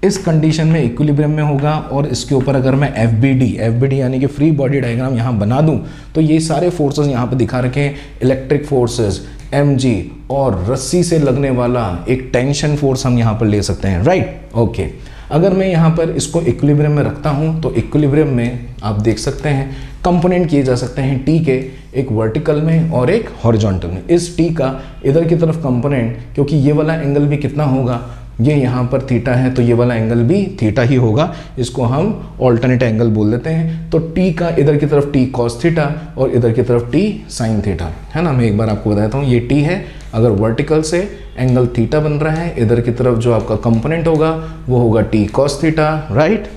Speaker 1: इस कंडीशन में इक्विलिब्रियम में होगा और इसके ऊपर अगर मैं f b d f b d यानी कि फ्री बॉडी डायग्राम यहाँ बना दूँ तो ये सारे फोर्सेस यहाँ पे दिखा रखे हैं इलेक्ट्रिक फोर्सेस एम जी और रस्सी से लगने वाला एक टेंशन फोर्स हम यहाँ पर ले सकते हैं राइट ओके अगर मैं यहाँ पर इसको इक्विलिब्रियम में रखता हूँ तो इक्विलिब्रियम में आप देख सकते हैं कंपोनेंट किए जा सकते हैं टी के एक वर्टिकल में और एक हॉरिजॉन्टल में। इस टी का इधर की तरफ़ कंपोनेंट क्योंकि ये वाला एंगल भी कितना होगा? ये यहाँ पर थीटा है तो ये वाला एंगल भी थीटा ही होगा। इसको हम ऑल्टरनेट एंगल बोल देते हैं। तो टी का इधर की तरफ़ टी कॉस थीटा और इधर की तरफ़ टी साइन थीटा है ना? मैं एक बार आपको बताता हूँ, ये टी है। अगर वर्टिकल से एंगल थीटा बन रहा है, इधर की तरफ़ जो आपका कंपोनेंट होगा, वो होगा t cos theta right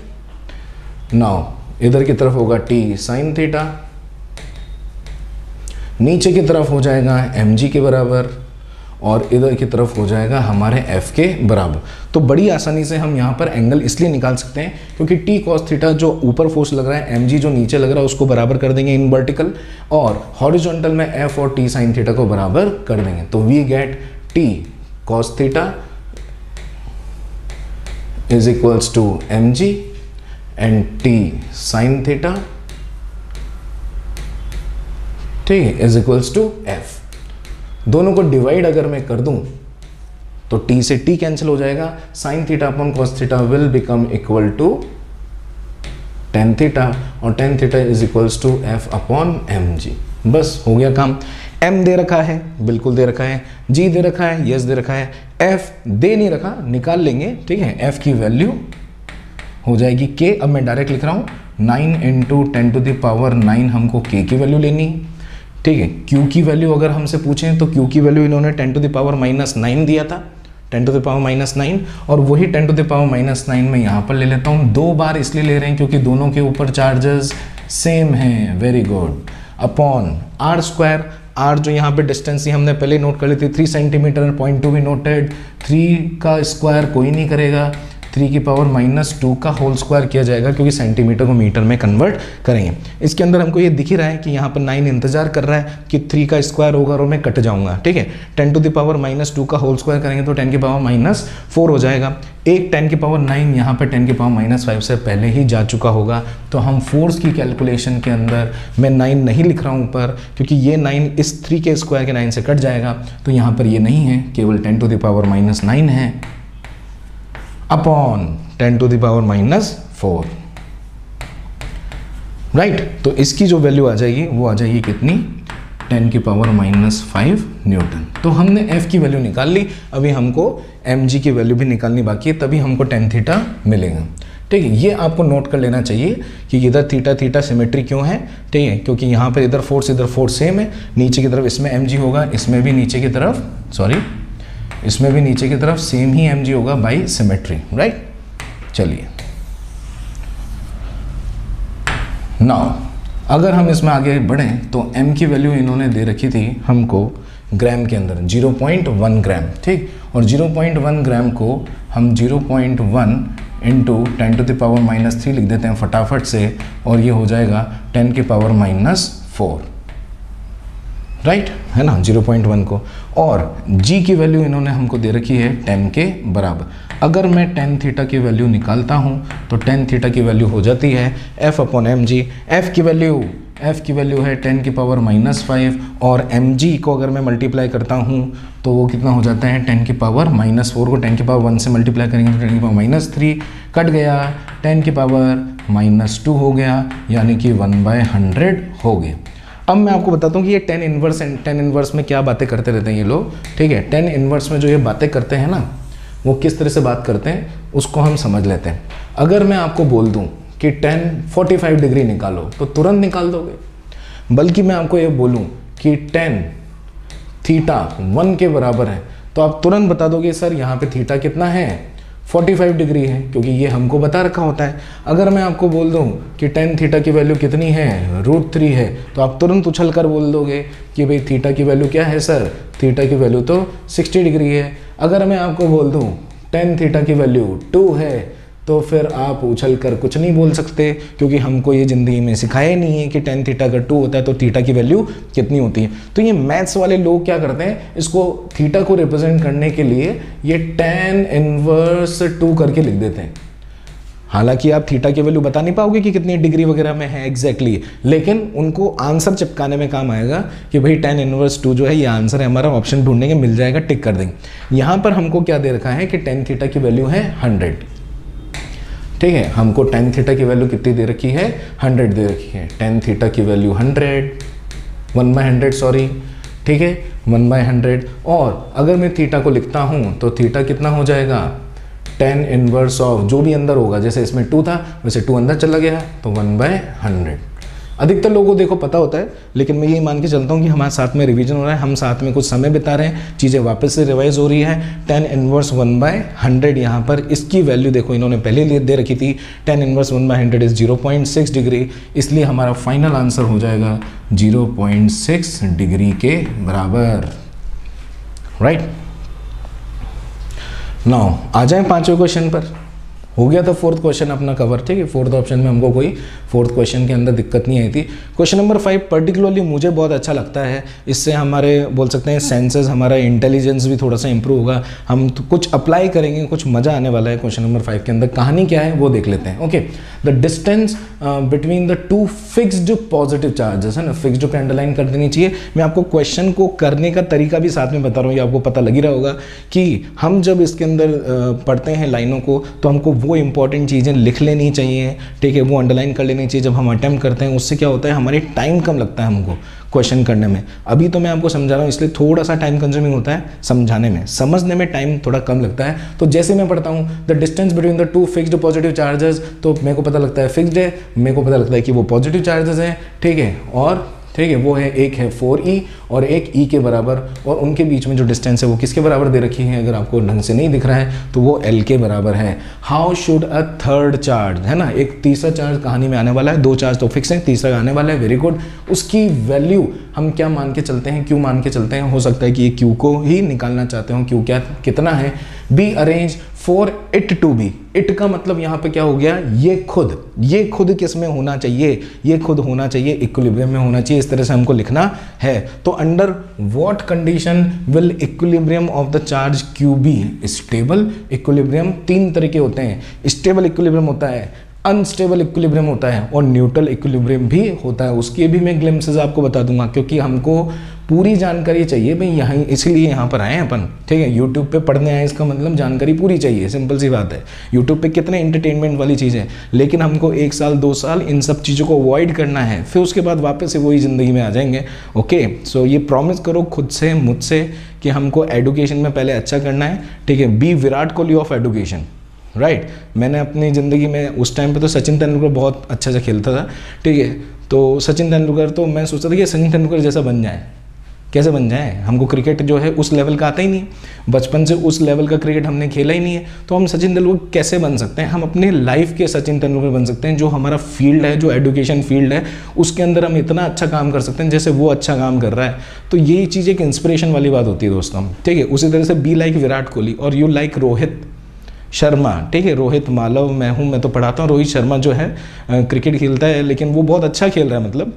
Speaker 1: now इधर की तरफ़ होगा टी साइन थीटा नीचे की तरफ़ हो जाएगा एमजी के बराबर। और इधर की तरफ़ हो जाएगा हमारे एफ़ के बराबर। तो बड़ी आसानी से हम यहाँ पर एंगल इसलिए निकाल सकते हैं क्योंकि टी कॉस थीटा जो ऊपर फोर्स लग रहा है एमजी जो नीचे लग रहा है, उसको बराबर कर देंगे इन वर्टिकल और हॉरिजॉन्टल में एफ़ और टी साइन थीटा को बराबर कर देंगे। तो we get t cos theta is equals to m g and t sine theta ठीक है इज़ इक्वल्स टू एफ़ दोनों को डिवाइड अगर मैं कर दूँ तो टी से टी कैंसिल हो जाएगा। Sine theta upon cos theta will become equal to tan theta और tan theta is equals to f upon m g बस, हो गया काम। एम दे रखा है, बिल्कुल दे रखा है। जी दे रखा है यस दे रखा है। एफ़ दे नहीं रखा, निकाल लेंगे, ठीक है? एफ़ की वैल्यू हो जाएगी के अब मैं डायरेक्ट लिख रहा हूँ nine into ten to the power nine हमको के की वैल्यू लेनी ठीक है क्यू की वैल्यू अगर हमसे पूछें तो क्यू की वैल्यू इन्होंने ten to the power minus nine दिया था। Ten to the power minus nine और वही ten to the power minus nine में यहाँ पर ले लेता हूँ। दो बार इसलिए ले रहे हैं क्योंकि दोनों के ऊपर चार्जेस सेम हैं। Very good upon r square r जो यहाँ पे डिस्टेंस ही हमने पहले नोट कर ली थी थ्री सेंटीमीटर पॉइंट टू भी नोटेड थ्री का स्क्वायर कोई नहीं करेगा। थ्री की पावर माइनस टू का होल स्क्वायर किया जाएगा, क्योंकि सेंटीमीटर को मीटर में कन्वर्ट करेंगे। इसके अंदर हमको ये दिख रहा है कि यहाँ पर नाइन इंतज़ार कर रहा है कि थ्री का स्क्वायर होगा और मैं कट जाऊँगा, ठीक है? Ten to the power minus two का होल स्क्वायर करेंगे तो टेन की पावर माइनस फोर हो जाएगा। एक टेन की पावर नाइन यहाँ पर टेन की पावर माइनस फाइव से पहले ही जा चुका होगा। तो हम फोर्स की कैलकुलेशन के अंदर मैं नाइन नहीं लिख रहा हूँ ऊपर, क्योंकि ये नाइन इस थ्री के स्क्वायर के नाइन से कट जाएगा। तो यहाँ पर ये नहीं है, केवल ten to the power minus nine है। Upon ten to the power minus four right तो इसकी जो वैल्यू आ जाएगी, वो आ जाएगी कितनी? टेन की पावर माइनस फाइव न्यूटन तो हमने एफ़ की वैल्यू निकाल ली। अभी हमको एम जी की वैल्यू भी निकालनी बाकी है, तभी हमको टेन थीटा मिलेगा। ठीक है, ये आपको नोट कर लेना चाहिए कि इधर थीटा थीटा सिमेट्री क्यों है। ठीक है, क्योंकि यहाँ पर इधर फोर्स इधर फोर्स सेम है। नीचे की तरफ़ इसमें एम जी होगा, इसमें भी नीचे की तरफ़ सॉरी इसमें भी नीचे की तरफ़ सेम ही एमजी होगा बाई सिमेट्री राइट चलिए। नाउ अगर हम इसमें आगे बढ़ें तो m की वैल्यू इन्होंने दे रखी थी हमको ग्राम के अंदर 0.1 ग्राम ठीक? और 0.1 ग्राम को हम 0.1 point one into ten to the power minus three लिख देते हैं फटाफट से, और ये हो जाएगा 10 के पावर माइनस फोर राइट है ना? 0.1 को। और g की वैल्यू इन्होंने हमको दे रखी है 10 के बराबर। अगर मैं टेन थीटा की वैल्यू निकालता हूँ तो टेन थीटा की वैल्यू हो जाती है f upon m g f की वैल्यू f की वैल्यू है 10 की पावर माइनस फाइव और एम जी को अगर मैं मल्टीप्लाई करता हूँ तो वो कितना हो जाता है? 10 की पावर माइनस फोर को। 10 की पावर वन से मल्टीप्लाई करेंगे तो टेन की पावर माइनस थ्री कट गया। 10 की पावर माइनस टू हो गया, यानी कि वन बाय हंड्रेड हो गया। अब मैं आपको बताता हूँ कि ये tan inverse and tan inverse में क्या बातें करते रहते हैं ये लोग। ठीक है? टेन इनवर्स में जो ये बातें करते हैं ना, वो किस तरह से बात करते हैं, उसको हम समझ लेते हैं। अगर मैं आपको बोल दूँ कि टेन फोर्टी फाइव डिग्री निकालो तो तुरंत निकाल दोगे। बल्कि मैं आपको ये बोलूँ कि टेन थीटा वन के बराबर है तो आप तुरंत बता दोगे, सर, यहाँ पे थीटा कितना है? 45 डिग्री है, क्योंकि ये हमको बता रखा होता है। अगर मैं आपको बोल दूँ कि टेन थीटा की वैल्यू कितनी है रूट थ्री है तो आप तुरंत उछल कर बोल दोगे कि भाई थीटा की वैल्यू क्या है सर थीटा की वैल्यू तो 60 डिग्री है। अगर मैं आपको बोल दूँ टेन थीटा की वैल्यू टू है तो फिर आप उछल कर कुछ नहीं बोल सकते, क्योंकि हमको ये ज़िंदगी में सिखाया नहीं है कि टेन थीटा अगर टू होता है तो थीटा की वैल्यू कितनी होती है। तो ये मैथ्स वाले लोग क्या करते हैं, इसको थीटा को रिप्रेजेंट करने के लिए ये टेन इनवर्स टू करके लिख देते हैं। हालाँकि आप थीटा की वैल्यू बता नहीं पाओगे कि कितनी डिग्री वगैरह में है एग्जैक्टली exactly. लेकिन उनको आंसर चिपकाने में काम आएगा कि भाई टेन इनवर्स टू जो है, ये आंसर है, हमारा ऑप्शन ढूँढने के मिल जाएगा टिक कर देंगे। यहाँ पर हमको क्या दे रखा है कि टेन थीटा की वैल्यू है हंड्रेड ठीक है। हमको टेन थीटा की वैल्यू कितनी दे रखी है? हंड्रेड दे रखी है। टेन थीटा की value hundred one by hundred sorry ठीक है? वन बाय हंड्रेड और अगर मैं थीटा को लिखता हूँ तो थीटा कितना हो जाएगा? टेन इनवर्स ऑफ़ जो भी अंदर होगा, जैसे इसमें टू था, वैसे टू अंदर चला गया तो वन बाय हंड्रेड अधिकतर लोगों को देखो पता होता है, लेकिन मैं ये मान के चलता हूँ कि हमारे साथ में रिवीजन हो रहा है, हम साथ में कुछ समय बिता रहे हैं, चीज़ें वापस से रिवाइज हो रही है। Tan inverse one by hundred यहाँ पर इसकी वैल्यू देखो, इन्होंने पहले दे रखी थी। Tan inverse one by hundred is zero point six degree इसलिए हमारा फाइनल आंसर हो जाएगा ज़ीरो पॉइंट सिक्स डिग्री के बराबर। Right right? नाउ आ जाए पाँचवें क्वेश्चन पर। हो गया था फोर्थ क्वेश्चन अपना कवर ठीक है? फोर्थ ऑप्शन में हमको कोई फोर्थ क्वेश्चन के अंदर दिक्कत नहीं आई थी। क्वेश्चन नंबर फाइव पर्टिकुलरली मुझे बहुत अच्छा लगता है। इससे हमारे बोल सकते हैं सेंसेस हमारा इंटेलिजेंस भी थोड़ा सा इंप्रूव होगा। हम तो कुछ अप्लाई करेंगे कुछ मज़ा आने वाला है क्वेश्चन नंबर फाइव के अंदर। कहानी क्या है वो देख लेते हैं okay the distance between the two fixed positive charges है ना? फिक्स्ड पे अंडरलाइन कर देनी चाहिए। मैं आपको क्वेश्चन को करने का तरीका भी साथ में बता रहा हूँ ये आपको पता लग ही रहा होगा कि हम जब इसके अंदर uh, पढ़ते हैं लाइनों को तो हमको वो इंपॉर्टेंट चीज़ें लिख लेनी चाहिए, ठीक है, वो अंडरलाइन कर लेनी चाहिए। जब हम अटैम्प्ट करते हैं, उससे क्या होता है, हमारे टाइम कम लगता है हमको क्वेश्चन करने में। अभी तो मैं आपको समझा रहा हूँ, इसलिए थोड़ा सा टाइम कंज्यूमिंग होता है समझाने में। समझने में टाइम थोड़ा कम लगता है। तो जैसे मैं पढ़ता हूँ the distance between the two fixed positive charges तो मेरे को पता लगता है फिक्स्ड है, मेरे को पता लगता है कि वो पॉजिटिव चार्जेस हैं, ठीक है, और ठीक है, वो है, एक है फोर ई e और एक ई e के बराबर और उनके बीच में जो डिस्टेंस है वो किसके बराबर दे रखी है? अगर आपको ढंग से नहीं दिख रहा है तो वो एल के बराबर है। How should a third charge है ना? एक तीसरा चार्ज कहानी में आने वाला है, दो चार्ज तो फिक्स है, तीसरा आने वाला है वेरी गुड उसकी वैल्यू हम क्या मान के चलते हैं, क्यों मान के चलते हैं? हो सकता है कि ये क्यू को ही निकालना चाहते हो क्यू क्या, कितना है? Be arrange for it to be it का मतलब यहाँ पे क्या हो गया? ये खुद. ये खुद किसमें होना चाहिए? ये खुद होना चाहिए इक्विलिब्रियम में होना चाहिए। इस तरह से हमको लिखना है। तो under what condition will equilibrium of the charge q be stable equilibrium तीन तरीके होते हैं। स्टेबल इक्विलिब्रियम होता है। अनस्टेबल इक्विलिब्रियम होता है और न्यूट्रल इक्विलिब्रियम भी होता है। उसके भी मैं ग्लिम्सेज आपको बता दूँगा, क्योंकि हमको पूरी जानकारी चाहिए। भाई, यहाँ इसलिए यहाँ पर आए हैं अपन, ठीक है? यूट्यूब पे पढ़ने आए इसका मतलब जानकारी पूरी चाहिए सिंपल सी बात है। यूट्यूब पे कितने इंटरटेनमेंट वाली चीज़ें लेकिन हमको एक साल, दो साल इन सब चीज़ों को अवॉइड करना है। फिर उसके बाद वापस से वही ज़िंदगी में आ जाएँगे ओके सो ये प्रॉमिस करो खुद से, मुझसे, कि हमको एडुकेशन में पहले अच्छा करना है, ठीक है? Be Virat Kohli of education right right? मैंने अपनी ज़िंदगी में उस टाइम पे तो सचिन तेंदुलकर बहुत अच्छा से खेलता था। ठीक है? तो सचिन तेंदुलकर तो मैं सोचता था कि सचिन तेंदुलकर जैसा बन जाए। कैसे बन जाए? हमको क्रिकेट जो है उस लेवल का आता ही नहीं है। बचपन से उस लेवल का क्रिकेट हमने खेला ही नहीं है। तो हम सचिन तेंदुलकर कैसे बन सकते हैं? हम अपने लाइफ के सचिन तेंदुलकर बन सकते हैं, जो हमारा फ़ील्ड है, जो एडुकेशन फ़ील्ड है, उसके अंदर हम इतना अच्छा काम कर सकते हैं जैसे वो अच्छा काम कर रहा है। तो यही चीज़ एक इंस्पिरेशन वाली बात होती है दोस्तों। ठीक है? उसी तरह से बी लाइक विराट कोहली और यू लाइक रोहित शर्मा, ठीक है? रोहित मालव, मैं हूँ, मैं तो पढ़ाता हूँ। रोहित शर्मा जो है क्रिकेट खेलता है, लेकिन वो बहुत अच्छा खेल रहा है मतलब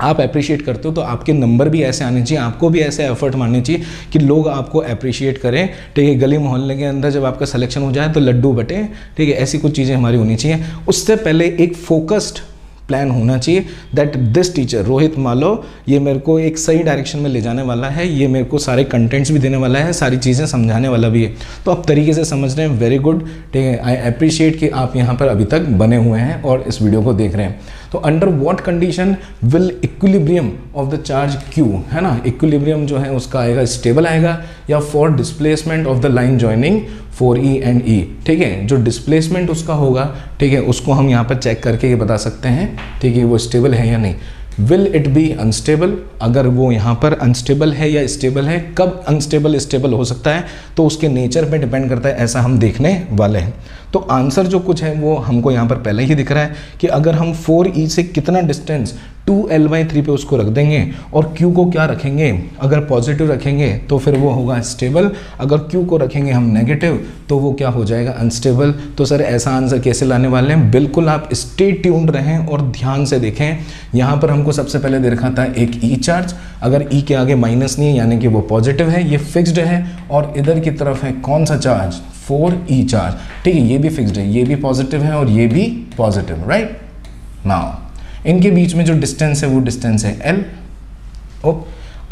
Speaker 1: आप अप्रिशिएट करते हो तो आपके नंबर भी ऐसे आने चाहिए, आपको भी ऐसे एफर्ट मारने चाहिए कि लोग आपको अप्रिशिएट करें। ठीक है, गली मोहल्ले के अंदर जब आपका सिलेक्शन हो जाए तो लड्डू बटे, ठीक है? ऐसी कुछ चीज़ें हमारी होनी चाहिए। उससे पहले एक फोकस्ड प्लान होना चाहिए दैट दिस टीचर रोहित मालो ये मेरे को एक सही डायरेक्शन में ले जाने वाला है, ये मेरे को सारे कंटेंट्स भी देने वाला है, सारी चीज़ें समझाने वाला भी है। तो आप तरीके से समझ रहे हैं वेरी गुड ठीक है आई अप्रिशिएट कि आप यहाँ पर अभी तक बने हुए हैं और इस वीडियो को देख रहे हैं। तो under what condition will equilibrium of the charge q है ना? इक्विलिब्रियम जो है उसका आएगा स्टेबल आएगा, या for displacement of the line joining four e and e ठीक है? जो डिस्प्लेसमेंट उसका होगा, ठीक है, उसको हम यहाँ पर चेक करके ये बता सकते हैं, ठीक है वो स्टेबल है या नहीं। विल इट बी अनस्टेबल अगर वो यहाँ पर अनस्टेबल है या स्टेबल है, कब अनस्टेबल स्टेबल हो सकता है तो उसके नेचर पे डिपेंड करता है, ऐसा हम देखने वाले हैं। तो आंसर जो कुछ है, वो हमको यहाँ पर पहले ही दिख रहा है कि अगर हम 4e से कितना distance 2l L by three पे उसको रख देंगे और q को क्या रखेंगे? अगर पॉजिटिव रखेंगे तो फिर वो होगा स्टेबल अगर q को रखेंगे हम नेगेटिव तो वो क्या हो जाएगा? अनस्टेबल तो सर, ऐसा आंसर कैसे लाने वाले हैं? बिल्कुल आप स्टे ट्यून्ड रहें और ध्यान से देखें। यहाँ पर हमको सबसे पहले देखा था एक ई e चार्ज अगर ई e के आगे माइनस नहीं है, यानी कि वो पॉजिटिव है, ये फिक्स्ड है। और इधर की तरफ़ है कौन सा चार्ज फोर ई चार्ज ठीक है, ये भी फिक्स्ड है, ये भी पॉजिटिव है और ये भी पॉजिटिव राइट नाउ इनके बीच में जो डिस्टेंस है, वो डिस्टेंस है एल ओ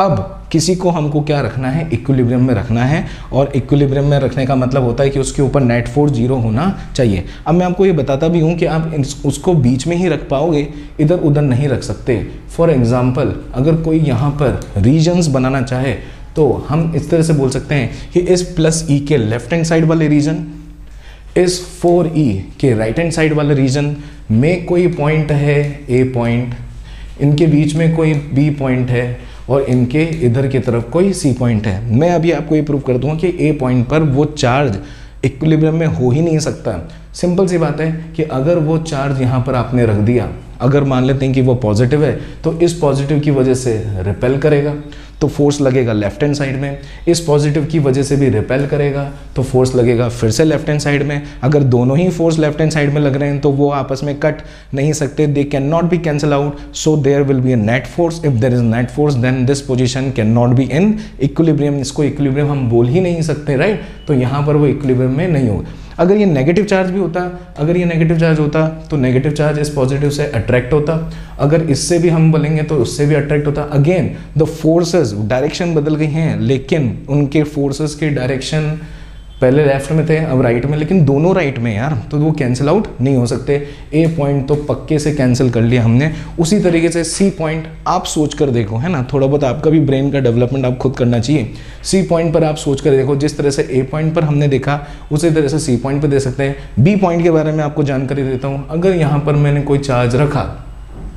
Speaker 1: अब किसी को हमको क्या रखना है? इक्विलिब्रियम में रखना है और इक्विलिब्रियम में रखने का मतलब होता है कि उसके ऊपर नेट फोर्स ज़ीरो होना चाहिए। अब मैं आपको ये बताता भी हूँ कि आप उसको बीच में ही रख पाओगे, इधर उधर नहीं रख सकते। फॉर एग्ज़ाम्पल अगर कोई यहाँ पर रीजन्स बनाना चाहे तो हम इस तरह से बोल सकते हैं कि इस प्लस ई के लेफ़्ट हैंड साइड वाले रीजन इस फोर ई के राइट हैंड साइड वाले रीजन में कोई पॉइंट है ए पॉइंट इनके बीच में कोई बी पॉइंट है और इनके इधर की तरफ़ कोई सी पॉइंट है। मैं अभी आपको ये प्रूव कर दूँगा कि ए पॉइंट पर वो चार्ज इक्विलिब्रियम में हो ही नहीं सकता। सिंपल सी बात है कि अगर वो चार्ज यहाँ पर आपने रख दिया, अगर मान लेते हैं कि वो पॉजिटिव है तो इस पॉजिटिव की वजह से रिपेल करेगा। तो फोर्स लगेगा लेफ़्ट हैंड साइड में। इस पॉजिटिव की वजह से भी रिपेल करेगा तो फोर्स लगेगा फिर से लेफ़्ट हैंड साइड में। अगर दोनों ही फोर्स लेफ़्ट हैंड साइड में लग रहे हैं तो वो आपस में कट नहीं सकते। They can not be cancel out so there will be a net force if there is net force then this position can not be in equilibrium इसको इक्विलिब्रियम हम बोल ही नहीं सकते राइट right? तो यहाँ पर वो इक्विलिब्रियम में नहीं होगा। अगर ये नेगेटिव चार्ज भी होता, अगर ये नेगेटिव चार्ज होता तो नेगेटिव चार्ज इस पॉजिटिव से अट्रैक्ट होता। अगर इससे भी हम बोलेंगे तो उससे भी अट्रैक्ट होता। अगेन द फोर्सेस डायरेक्शन बदल गई हैं, लेकिन उनके फोर्सेस के डायरेक्शन पहले लेफ़्ट में थे, अब राइट में, लेकिन दोनों राइट में यार तो वो कैंसिल आउट नहीं हो सकते। ए पॉइंट तो पक्के से कैंसिल कर लिया हमने। उसी तरीके से सी पॉइंट आप सोच कर देखो, है ना? थोड़ा बहुत आपका भी ब्रेन का डेवलपमेंट आप खुद करना चाहिए। सी पॉइंट पर आप सोच कर देखो, जिस तरह से ए पॉइंट पर हमने देखा, उसी तरह से सी पॉइंट पर दे सकते हैं। बी पॉइंट के बारे में आपको जानकारी देता हूँ। अगर यहाँ पर मैंने कोई चार्ज रखा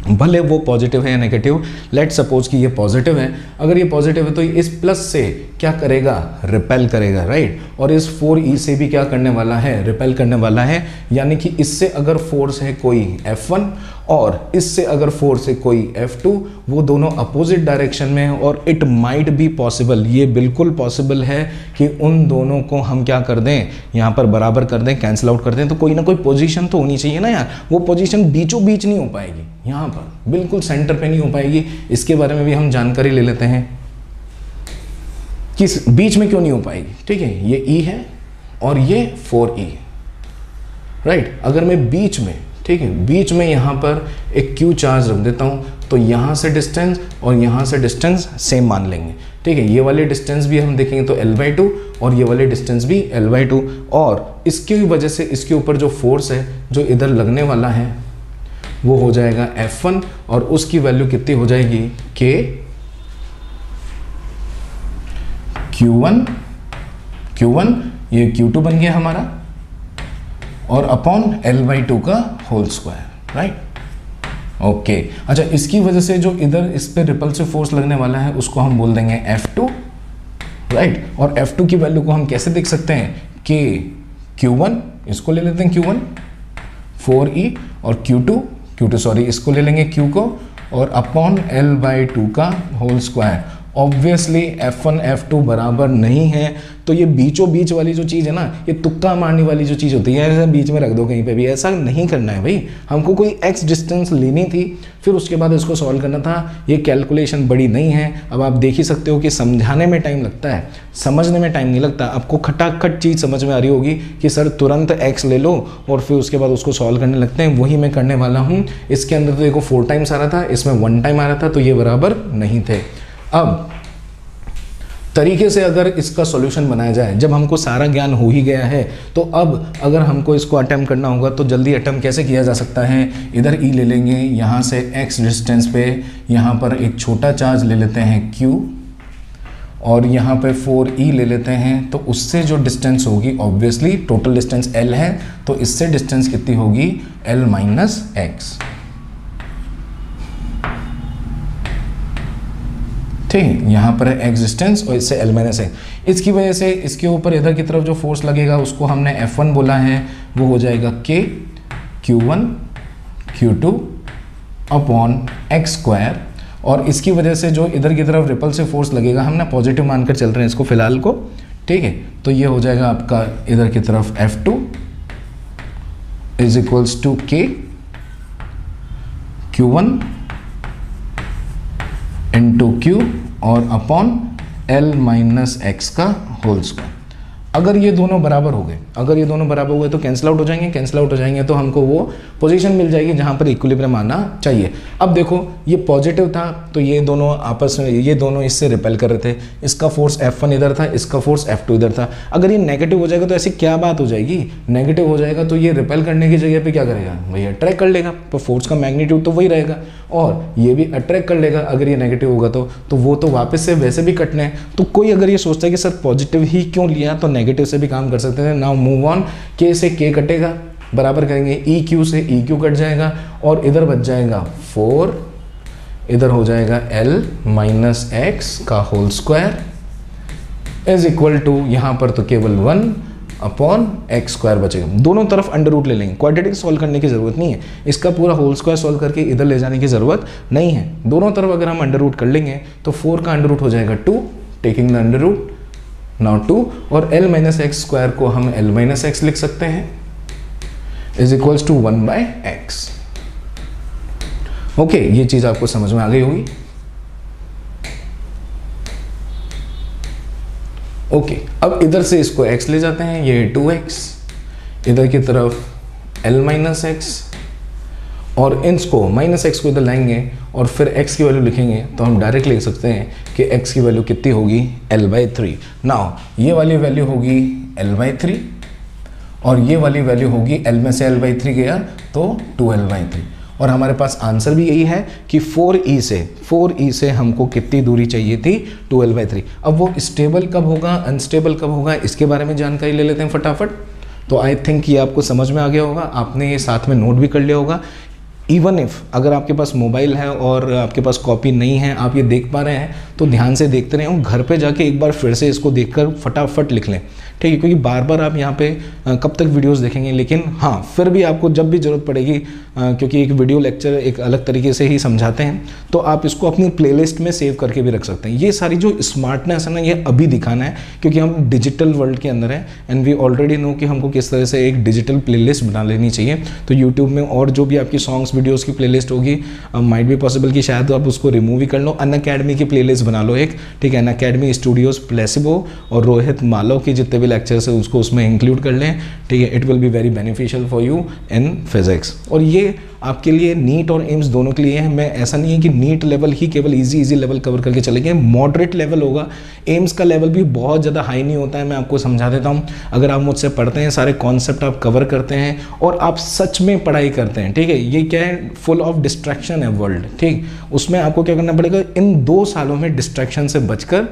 Speaker 1: भले वो पॉजिटिव है या नेगेटिव लेट सपोज़ कि ये पॉजिटिव है। अगर ये पॉजिटिव है तो इस प्लस से क्या करेगा? रिपेल करेगा राइट और इस फोर ई से भी क्या करने वाला है? रिपेल करने वाला है। यानी कि इससे अगर फोर्स है कोई F1 और इससे अगर फोर्स है कोई F2 वो दोनों अपोजिट डायरेक्शन में है और इट माइट बी पॉसिबल ये बिल्कुल पॉसिबल है कि उन दोनों को हम क्या कर दें, यहाँ पर बराबर कर दें कैंसिल आउट कर दें तो कोई ना कोई पोजीशन तो होनी चाहिए ना यार। वो पोजीशन बीचों बीच नहीं हो पाएगी, यहाँ पर बिल्कुल सेंटर पे नहीं हो पाएगी। इसके बारे में भी हम जानकारी ले लेते हैं किस बीच में क्यों नहीं हो पाएगी। ठीक है, ये ई e है और ये फोर ई राइट अगर मैं बीच में ठीक है, बीच में यहाँ पर एक क्यू चार्ज रख देता हूँ तो यहाँ से डिस्टेंस और यहाँ से डिस्टेंस सेम मान लेंगे। ठीक है, ये वाले डिस्टेंस भी हम देखेंगे तो एल बाई टू और ये वाले डिस्टेंस भी एल बाई टू और इसकी वजह से इसके ऊपर जो फोर्स है, जो इधर लगने वाला है, वो हो जाएगा F1 और उसकी वैल्यू कितनी हो जाएगी? K Q1 Q1 ये Q2 बन गया हमारा। और अपॉन एल बाई टू का होल स्क्वायर राइट ओके अच्छा इसकी वजह से जो इधर इस पर रिपल्सिव फोर्स लगने वाला है, उसको हम बोल देंगे एफ़ टू राइट और एफ़ टू की वैल्यू को हम कैसे देख सकते हैं? के क्यू वन इसको ले लेते हैं Q1 4E और q two q two sorry इसको ले लेंगे क्यू को और अपॉन एल बाई टू का whole square obviously F one F two बराबर नहीं है तो ये बीचों बीच वाली जो चीज़ है ना, ये तुक्का मारने वाली जो चीज़ होती है, ऐसा बीच में रख दो कहीं पे भी। ऐसा नहीं करना है भाई। हमको कोई एक्स डिस्टेंस लेनी थी, फिर उसके बाद इसको सॉल्व करना था। ये कैलकुलेशन बड़ी नहीं है। अब आप देख ही सकते हो कि समझाने में टाइम लगता है, समझने में टाइम नहीं लगता। आपको खटाखट चीज़ समझ में आ रही होगी कि सर तुरंत एक्स ले लो और फिर उसके बाद उसको सॉल्व करने लगते हैं। वही मैं करने वाला हूँ। इसके अंदर तो देखो फोर टाइम्स आ रहा था, इसमें वन टाइम आ रहा था तो ये बराबर नहीं थे। अब, तरीके से अगर इसका सॉल्यूशन बनाया जाए, जब हमको सारा ज्ञान हो ही गया है तो अब अगर हमको इसको अटैम्प्ट करना होगा तो जल्दी अटैम्प्ट कैसे किया जा सकता है? इधर ई e ले लेंगे, यहाँ से एक्स डिस्टेंस पे, यहाँ पर एक छोटा चार्ज ले लेते हैं क्यू और यहाँ पे फोर ई e ले लेते हैं तो उससे जो डिस्टेंस होगी ऑब्वियसली टोटल डिस्टेंस एल है तो इससे डिस्टेंस कितनी होगी? एल माइनस एक्स ठीक है यहाँ पर है एग्जिस्टेंस और इससे एल माइनस है। इसकी वजह से इसके ऊपर इधर की तरफ़ जो फोर्स लगेगा, उसको हमने एफ़ वन बोला है, वो हो जाएगा k q one q two upon x square और इसकी वजह से जो इधर की तरफ़ रिपल से फोर्स लगेगा हम ना पॉजिटिव मानकर चल रहे हैं इसको फ़िलहाल को, ठीक है? तो ये हो जाएगा आपका इधर की तरफ़ F two is equals to k q one into q और अपॉन एल माइनस एक्स का होल स्क्वायर अगर ये दोनों बराबर हो गए अगर ये दोनों बराबर हुए तो कैंसिल आउट हो जाएँगे कैंसिल आउट हो जाएँगे तो हमको वो पोजीशन मिल जाएगी जहाँ पर इक्विलिब्रियम आना चाहिए। अब देखो, ये पॉजिटिव था तो ये दोनों आपस में, ये दोनों इससे रिपेल कर रहे थे। इसका फोर्स F1 इधर था, इसका फोर्स F2 इधर था। अगर ये नेगेटिव हो जाएगा तो ऐसी क्या बात हो जाएगी? नेगेटिव हो जाएगा तो ये रिपेल करने की जगह पर क्या करेगा? भाई अट्रैक्ट कर लेगा पर फोर्स का मैग्नीट्यूड तो वही रहेगा। और ये भी अट्रैक्ट कर लेगा, अगर ये नेगेटिव होगा तो तो वो तो वापस से वैसे भी कटने हैं। तो कोई अगर ये सोचता है कि सर पॉजिटिव ही क्यों लिया तो नेगेटिव से भी काम कर सकते हैं नाउ मूव ऑन के से के कटेगा, बराबर करेंगे ई क्यू से ई क्यू कट जाएगा और इधर बच जाएगा फोर इधर हो जाएगा एल माइनस एक्स का whole square is equal to यहाँ पर तो केवल वन अपॉन एक्स स्क्वायर बचेगा। दोनों तरफ़ अंडर रूट ले लेंगे। क्वाड्रेटिक सॉल्व करने की ज़रूरत नहीं है। इसका पूरा होल स्क्वायर सॉल्व करके इधर ले जाने की ज़रूरत नहीं है। दोनों तरफ़ अगर हम अंडर रूट कर लेंगे तो फोर का अंडर रूट हो जाएगा two taking the under root now two और एल माइनस एक्स स्क्वायर को हम एल माइनस एक्स लिख सकते हैं। Is equals to one by x okay ये चीज़ आपको समझ में आ गई होगी। ओके okay, अब इधर से इसको x ले जाते हैं ये 2x इधर की तरफ़ l माइनस एक्स और इंस को माइनस एक्स को इधर लाएँगे और फिर एक्स की वैल्यू लिखेंगे तो हम डायरेक्ट लिख सकते हैं कि एक्स की वैल्यू कितनी होगी? एल बाई थ्री नाउ ये वाली वैल्यू होगी एल बाई थ्री और ये वाली वैल्यू होगी एल में से एल बाई थ्री गया तो टू एल बाई थ्री और हमारे पास आंसर भी यही है कि 4e से 4e से हमको कितनी दूरी चाहिए थी? 12 बाई थ्री अब वो स्टेबल कब होगा? अनस्टेबल कब होगा? इसके बारे में जानकारी ले लेते हैं फटाफट। तो आई थिंक ये आपको समझ में आ गया होगा। आपने ये साथ में नोट भी कर लिया होगा। इवन इफ़ अगर आपके पास मोबाइल है और आपके पास कॉपी नहीं है, आप ये देख पा रहे हैं तो ध्यान से देखते रहें घर पे जाके एक बार फिर से इसको देखकर फटाफट लिख लें। ठीक है, क्योंकि बार बार आप यहाँ पे कब तक वीडियोस देखेंगे, लेकिन हाँ फिर भी आपको जब भी ज़रूरत पड़ेगी क्योंकि एक वीडियो लेक्चर एक अलग तरीके से ही समझाते हैं तो आप इसको अपनी प्लेलिस्ट में सेव करके भी रख सकते हैं। ये सारी जो स्मार्टनेस है ना, ये अभी दिखाना है, क्योंकि हम डिजिटल वर्ल्ड के अंदर हैं एंड वी ऑलरेडी नो कि हमको किस तरह से एक डिजिटल प्ले बना लेनी चाहिए। तो यूट्यूब में और जो भी आपकी सॉन्ग्स वीडियोज़ की प्ले होगी माइट भी पॉसिबल कि शायद आप उसको रिमूव ही कर लो। अन अकेडमी की प्ले बना लो एक, ठीक है अन अकेडमी स्टूडियोज़ प्लेसिबो और रोहित मालव की जितने भी लेक्चर्स है, उसको उसमें इंक्लूड कर लें, ठीक है? It will be very beneficial for you in physics और ये आपके लिए नीट और एम्स दोनों के लिए है। मैं ऐसा नहीं है कि नीट लेवल ही केवल इजी इजी लेवल कवर करके चलेंगे मॉडरेट लेवल होगा। एम्स का लेवल भी बहुत ज़्यादा हाई नहीं होता है, मैं आपको समझा देता हूँ। अगर आप मुझसे पढ़ते हैं, सारे कॉन्सेप्ट आप कवर करते हैं और आप सच में पढ़ाई करते हैं, ठीक है? ये क्या है? फुल ऑफ़ डिस्ट्रैक्शन है वर्ल्ड ठीक? उसमें आपको क्या करना पड़ेगा? इन दो सालों में डिस्ट्रैक्शन से बचकर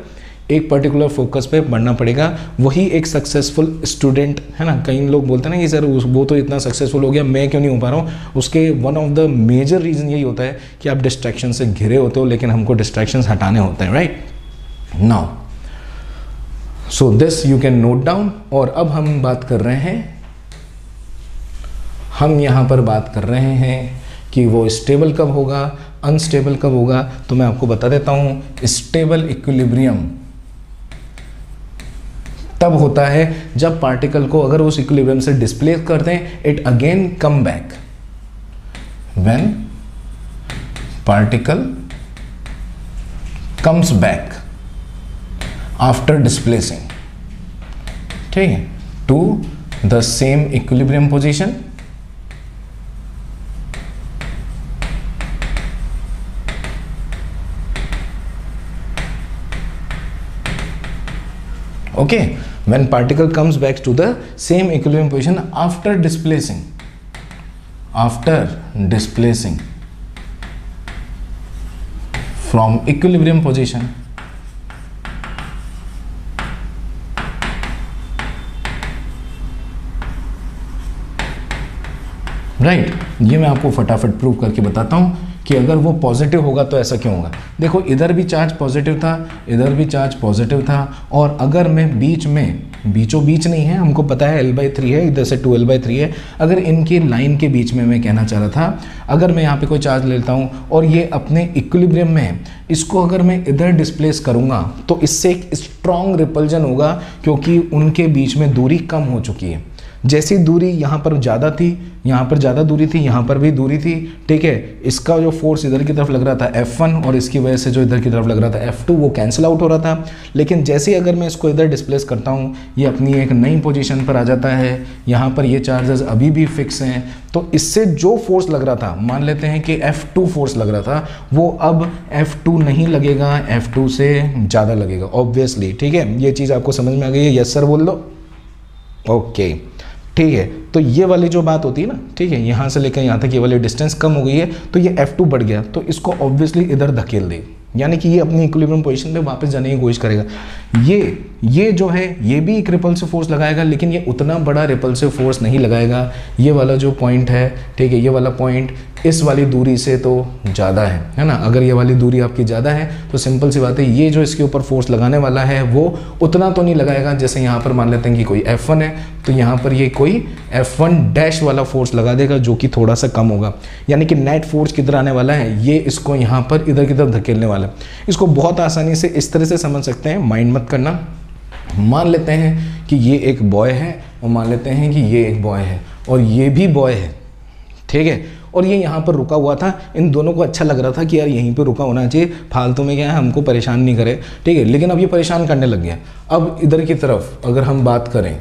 Speaker 1: एक पर्टिकुलर फोकस पे बढ़ना पड़ेगा। वही एक सक्सेसफुल स्टूडेंट है ना? कई लोग बोलते हैं ना कि, सर वो तो इतना सक्सेसफुल हो गया, मैं क्यों नहीं हो पा रहा हूँ? उसके one of the major reason यही होता है कि आप डिस्ट्रैक्शन से घिरे होते हो, लेकिन हमको डिस्ट्रैक्शन हटाने होते हैं right now so this you can note down और अब हम बात कर रहे हैं, हम यहाँ पर बात कर रहे हैं कि वो स्टेबल कब होगा अनस्टेबल कब होगा तो मैं आपको बता देता हूँ स्टेबल इक्विलिब्रियम तब होता है जब पार्टिकल को अगर उस इक्विलिब्रियम से डिस्प्लेस करते हैं it again come back when particle comes back after displacing ठीक है? To the same equilibrium position okay when particle comes back to the same equilibrium position after displacing after displacing from equilibrium position right right. ये मैं आपको फटाफट prove करके बताता हूँ कि अगर वो पॉजिटिव होगा तो ऐसा क्यों होगा? देखो, इधर भी चार्ज पॉजिटिव था, इधर भी चार्ज पॉजिटिव था, और अगर मैं बीच में, बीचों बीच नहीं है, हमको पता है एल बाई थ्री है, इधर से टू एल बाई थ्री है, अगर इनकी लाइन के बीच में मैं कहना चाह रहा था, अगर मैं यहाँ पे कोई चार्ज लेता हूँ, और ये अपने इक्विलिब्रियम में है, इसको अगर मैं इधर डिस्प्लेस करूँगा तो इससे एक स्ट्रॉन्ग रिपल्जन होगा, क्योंकि उनके बीच में दूरी कम हो चुकी है। जैसी दूरी यहाँ पर ज़्यादा थी यहाँ पर ज़्यादा दूरी थी, यहाँ पर भी दूरी थी। ठीक है, इसका जो फोर्स इधर की तरफ़ लग रहा था F1 और इसकी वजह से जो इधर की तरफ़ लग रहा था F2 वो कैंसिल आउट हो रहा था। लेकिन जैसे ही अगर मैं इसको इधर डिस्प्लेस करता हूँ, ये अपनी एक नई पोजीशन पर आ जाता है। यहाँ पर ये चार्जेस अभी भी फिक्स हैं। तो इससे जो फोर्स लग रहा था, मान लेते हैं कि F2 फोर्स लग रहा था, वो अब F2 नहीं लगेगा F2 से ज़्यादा लगेगा ऑब्वियसली ठीक है, ये चीज़ आपको समझ में आ गई है? यस सर बोल दो। Okay okay. ठीक है तो ये वाली जो बात होती है ना, ठीक है, यहाँ से लेकर यहाँ तक ये वाली डिस्टेंस कम हो गई है तो ये F2 बढ़ गया तो इसको ऑब्वियसली इधर धकेल देगी यानी कि ये अपनी इक्विलिब्रियम पोजीशन पे वापस जाने की कोशिश करेगा। ये ये जो है, ये भी एक रिपल्सिव फोर्स लगाएगा, लेकिन ये उतना बड़ा रिपल्सिव फोर्स नहीं लगाएगा। ये वाला जो पॉइंट है, ठीक है, ये वाला पॉइंट इस वाली दूरी से तो ज़्यादा है है ना? अगर ये वाली दूरी आपकी ज़्यादा है तो सिंपल सी बात है, ये जो इसके ऊपर फोर्स लगाने वाला है, वो उतना तो नहीं लगाएगा जैसे यहाँ पर मान लेते हैं कि कोई F1 है तो यहाँ पर ये कोई F1 डैश वाला फोर्स लगा देगा, जो कि थोड़ा सा कम होगा। यानी कि नेट फोर्स किधर आने वाला है, ये इसको यहाँ पर इधर की तरफ़ धकेलने वाला है। इसको बहुत आसानी से इस तरह से समझ सकते हैं। माइंड मत करना। मान लेते हैं कि ये एक बॉय है और मान लेते हैं कि ये एक बॉय है और ये भी बॉय है। ठीक है? और ये यहाँ पर रुका हुआ था। इन दोनों को अच्छा लग रहा था कि यार यहीं पर रुका होना चाहिए। फालतू में क्या है? हमको परेशान नहीं करे। ठीक है? लेकिन अब ये परेशान करने लग गया। अब इधर की तरफ़ अगर हम बात करें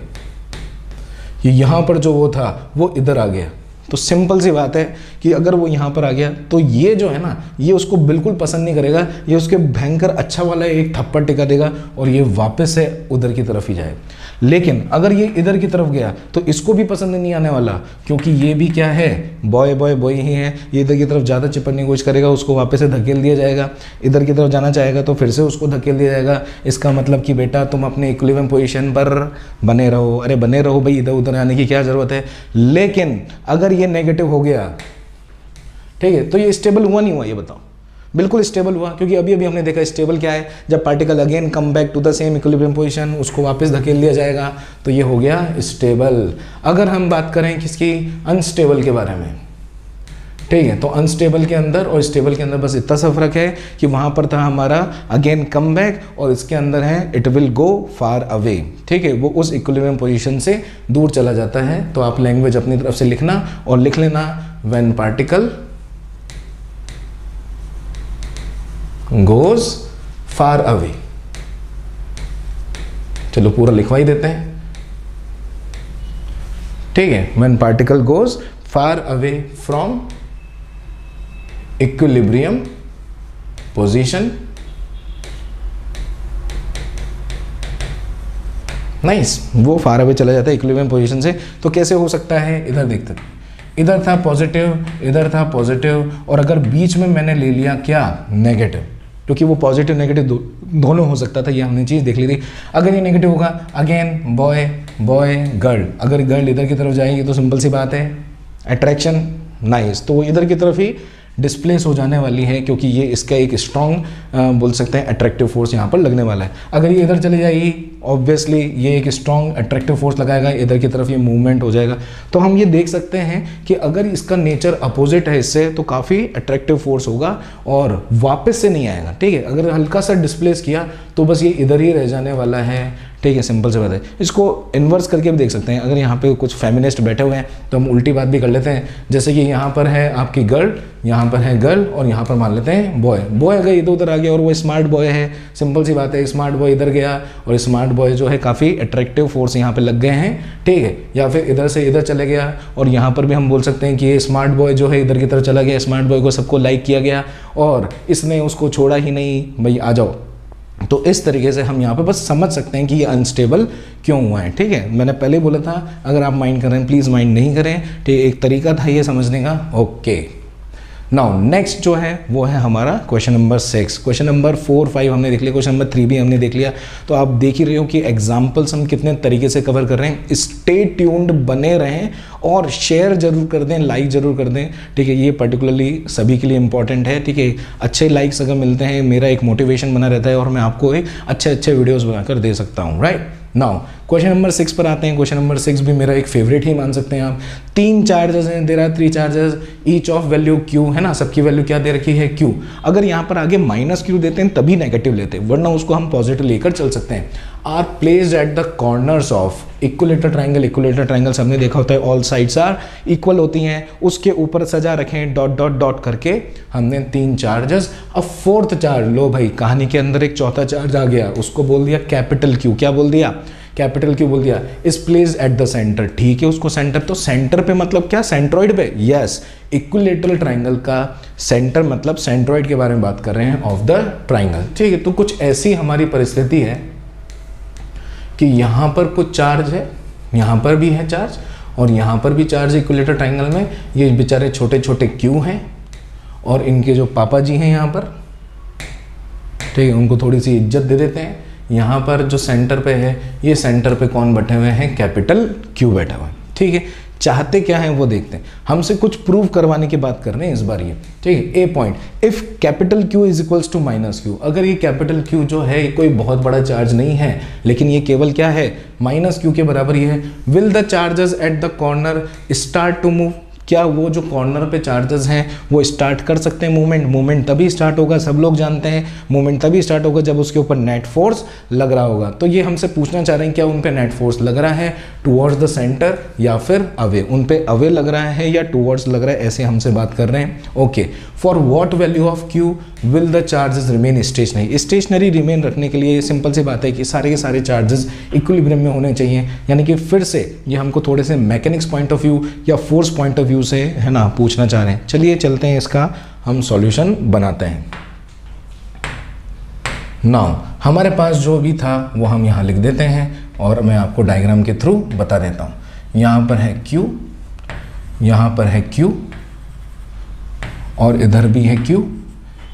Speaker 1: कि यहाँ पर जो वो था, वो इधर आ गया। तो सिंपल सी बात है कि अगर वो यहाँ पर आ गया तो ये जो है ना, ये उसको बिल्कुल पसंद नहीं करेगा, ये उसके भयंकर अच्छा वाला एक थप्पड़ टिका देगा और ये वापस से उधर की तरफ़ ही जाए। लेकिन अगर ये इधर की तरफ़ गया तो इसको भी पसंद नहीं आने वाला, क्योंकि ये भी क्या है बॉय बॉय बॉय ही है। ये इधर की तरफ़ ज़्यादा चिपकने की कोशिश करेगा, उसको वापस से धकेल दिया जाएगा। इधर की तरफ़ जाना चाहेगा तो फिर से उसको धकेल दिया जाएगा। इसका मतलब कि बेटा, तुम अपने इक्विलिब्रियम पोजिशन पर बने रहो। अरे, बने रहो भाई, इधर उधर आने की क्या ज़रूरत है? लेकिन अगर ये नेगेटिव हो गया, ठीक है तो ये स्टेबल हुआ नहीं हुआ, ये बताओ। बिल्कुल स्टेबल हुआ, क्योंकि अभी अभी हमने देखा स्टेबल क्या है, जब particle again come back to the same equilibrium position उसको वापस धकेल दिया जाएगा तो ये हो गया स्टेबल अगर हम बात करें किसकी अनस्टेबल के बारे में। ठीक है तो अनस्टेबल के अंदर और स्टेबल के अंदर बस इतना सा फ़र्क है कि वहाँ पर था हमारा अगेन कम बैक और इसके अंदर है it will go far away ठीक है, वो उस इक्विलिब्रियम पोजीशन से दूर चला जाता है तो आप लैंग्वेज अपनी तरफ़ से लिखना और लिख लेना when particle goes far away चलो पूरा लिखवा ही देते हैं। ठीक है when particle goes far away from equilibrium position nice वो फार अवे चला जाता है इक्विलिब्रियम पोजीशन से तो कैसे हो सकता है? इधर देखते थे इधर था पॉजिटिव इधर था पॉजिटिव और अगर बीच में मैंने ले लिया क्या? नेगेटिव क्योंकि वो पॉजिटिव नेगेटिव दो, दोनों हो सकता था ये हमने चीज़ देख ली थी। अगर ये नेगेटिव होगा अगेन बॉय बॉय गर्ल अगर गर्ल इधर की तरफ़ जाएगी तो सिंपल सी बात है। अट्रैक्शन नाइस तो इधर की तरफ़ ही डिस्प्लेस हो जाने वाली है क्योंकि ये इसका एक स्ट्रॉन्ग बोल सकते हैं अट्रैक्टिव फोर्स यहाँ पर लगने वाला है। अगर ये इधर चली जाएगी ऑब्वियसली ये एक स्ट्रॉन्ग अट्रैक्टिव फोर्स लगाएगा, इधर की तरफ़ ये मूवमेंट हो जाएगा। तो हम ये देख सकते हैं कि अगर इसका नेचर अपोजिट है इससे तो काफ़ी अट्रैक्टिव फोर्स होगा और वापस से नहीं आएगा, ठीक है? अगर हल्का सा डिस्प्लेस किया तो बस ये इधर ही रह जाने वाला है ठीक है सिंपल से बात है इसको इन्वर्स करके भी देख सकते हैं। अगर यहाँ पे कुछ फेमिनिस्ट बैठे हुए हैं तो हम उल्टी बात भी कर लेते हैं। जैसे कि यहाँ पर है आपकी गर्ल यहाँ पर है गर्ल और यहाँ पर मान लेते हैं बॉय बॉय अगर इधर उधर आ गया और वो स्मार्ट बॉय है सिंपल सी बात है स्मार्ट बॉय इधर गया और स्मार्ट बॉय जो है काफ़ी अट्रैक्टिव फोर्स यहाँ पर लग गए हैं, ठीक है? या फिर इधर से इधर चले गया और यहाँ पर भी हम बोल सकते हैं कि ये स्मार्ट बॉय जो है इधर की तरफ़ चला गया स्मार्ट बॉय को सबको लाइक किया गया और इसने उसको छोड़ा ही नहीं। भाई आ जाओ। तो इस तरीके से हम यहाँ पे बस समझ सकते हैं कि ये अनस्टेबल क्यों हुआ है, ठीक है? मैंने पहले बोला था, अगर आप माइंड करें प्लीज़ माइंड नहीं करें, ठीक एक तरीका था ये समझने का। ओके नाउ नेक्स्ट जो है, वो है हमारा question number six question number four five हमने देख लिया क्वेश्चन नंबर थ्री भी हमने देख लिया। तो आप देख ही रहे हो कि एग्जाम्पल्स हम कितने तरीके से कवर कर रहे हैं। स्टे ट्यून्ड बने रहें और शेयर ज़रूर कर दें लाइक ज़रूर कर दें। ठीक है, ये पर्टिकुलरली सभी के लिए इंपॉर्टेंट है। ठीक है, अच्छे लाइक्स अगर मिलते हैं, मेरा एक मोटिवेशन बना रहता है और मैं आपको एक अच्छे अच्छे वीडियोज़ बनाकर दे सकता हूँ right now question number six पर आते हैं। क्वेश्चन नंबर सिक्स भी मेरा एक फेवरेट ही मान सकते हैं आप। तीन चार्जेस हैं, दे रहा three charges each of value q है ना? सबकी वैल्यू क्या दे रखी है? क्यू अगर यहाँ पर आगे माइनस क्यू देते हैं, तभी नेगेटिव लेते हैं, वरना उसको हम पॉजिटिव लेकर चल सकते हैं। Are place at the corners of equilateral triangle equilateral triangle सबने देखा होता है ऑल साइड्स आर इक्वल होती हैं। उसके ऊपर सजा रखें डॉट डॉट डॉट करके हमने तीन चार्जेस अब फोर्थ चार्ज लो भाई, कहानी के अंदर एक चौथा चार्ज आ गया। उसको बोल दिया कैपिटल क्यू क्या बोल दिया? कैपिटल क्यों बोल दिया? इस प्लेस एट द सेंटर ठीक है उसको सेंटर तो सेंटर पे मतलब क्या? सेंट्रॉइड पे? यस इक्विलेटरल ट्राइंगल का सेंटर मतलब सेंट्रॉइड के बारे में बात कर रहे हैं ऑफ़ द ट्राइंगल ठीक है तो कुछ ऐसी हमारी परिस्थिति है कि यहाँ पर कुछ चार्ज है, यहाँ पर भी है चार्ज और यहाँ पर भी चार्ज इक्विलेटर ट्राइंगल में। ये बेचारे छोटे छोटे क्यू हैं? और इनके जो पापा जी हैं यहाँ पर, ठीक है, उनको थोड़ी सी इज़्ज़त दे देते हैं। यहाँ पर जो सेंटर पे है, ये सेंटर पे कौन बैठे हुए हैं? कैपिटल क्यू बैठा हुआ है। ठीक है? चाहते क्या है वो देखते हैं। हमसे कुछ प्रूव करवाने की बात कर रहे हैं इस बार ये। ठीक है? A point if capital q is equals to minus q अगर ये कैपिटल क्यू जो है कोई बहुत बड़ा चार्ज नहीं है, लेकिन ये केवल क्या है? माइनस क्यू के बराबर ये है। Will the charges at the corner start to move क्या वो जो कॉर्नर पे चार्जेस हैं, वो स्टार्ट कर सकते हैं मूवमेंट मूवमेंट तभी स्टार्ट होगा, सब लोग जानते हैं। मूवमेंट तभी स्टार्ट होगा जब उसके ऊपर नेट फोर्स लग रहा होगा। तो ये हमसे पूछना चाह रहे हैं, क्या उन पे नेट फोर्स लग रहा है? टूवर्ड्स द सेंटर या फिर अवे उन पे अवे लग रहा है या टूवर्ड्स लग रहा है, ऐसे हमसे बात कर रहे हैं। Okay for what value of q will the charges remain stationary stationary remain रखने के लिए सिंपल सी बात है कि सारे के सारे चार्जेस इक्विलिब्रियम में होने चाहिए। यानी कि फिर से ये हमको थोड़े से मैकेनिक्स पॉइंट ऑफ़ व्यू या फोर्स पॉइंट ऑफ़ व्यू से, है ना, पूछना चाह रहे हैं। चलिए चलते हैं इसका, हम सॉल्यूशन बनाते हैं। नाउ हमारे पास जो भी था, वो हम यहाँ लिख देते हैं और मैं आपको डायग्राम के थ्रू बता देता हूँ। यहाँ पर है Q, यहाँ पर है Q और इधर भी है Q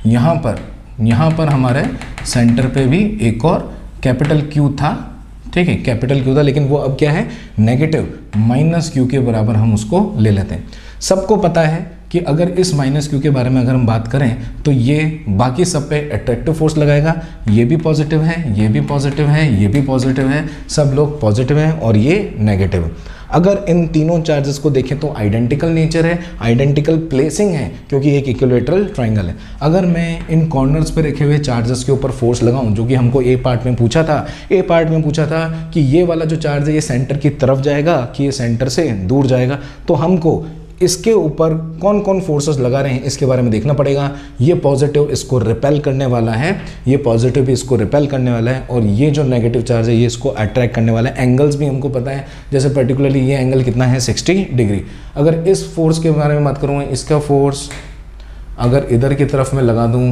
Speaker 1: यहाँ पर यहाँ पर हमारे सेंटर पे भी एक और कैपिटल Q था। ठीक है कैपिटल क्यू था लेकिन वो अब क्या है? नेगेटिव माइनस क्यू के बराबर हम उसको ले लेते हैं। सबको पता है कि अगर इस माइनस क्यू के बारे में अगर हम बात करें तो ये बाकी सब पे अट्रैक्टिव फोर्स लगाएगा। ये भी पॉजिटिव है, ये भी पॉजिटिव है, ये भी पॉजिटिव है। सब लोग पॉजिटिव हैं और ये नेगेटिव है अगर इन तीनों चार्जेस को देखें तो आइडेंटिकल नेचर है आइडेंटिकल प्लेसिंग है, क्योंकि एक इक्विलेटरल ट्राइंगल है। अगर मैं इन कॉर्नर्स पर रखे हुए चार्जेस के ऊपर फोर्स लगाऊँ, जो कि हमको ए पार्ट में पूछा था ए पार्ट में पूछा था कि ये वाला जो चार्ज है, ये सेंटर की तरफ़ जाएगा कि ये सेंटर से दूर जाएगा तो हमको इसके ऊपर कौन कौन फोर्सेस लगा रहे हैं, इसके बारे में देखना पड़ेगा। ये पॉजिटिव इसको रिपेल करने वाला है, ये पॉजिटिव भी इसको रिपेल करने वाला है और ये जो नेगेटिव चार्ज है, ये इसको अट्रैक्ट करने वाला है। एंगल्स भी हमको पता है, जैसे पर्टिकुलरली ये एंगल कितना है 60 डिग्री अगर इस फोर्स के बारे में बात करूँ, इसका फोर्स अगर इधर की तरफ़ मैं लगा दूँ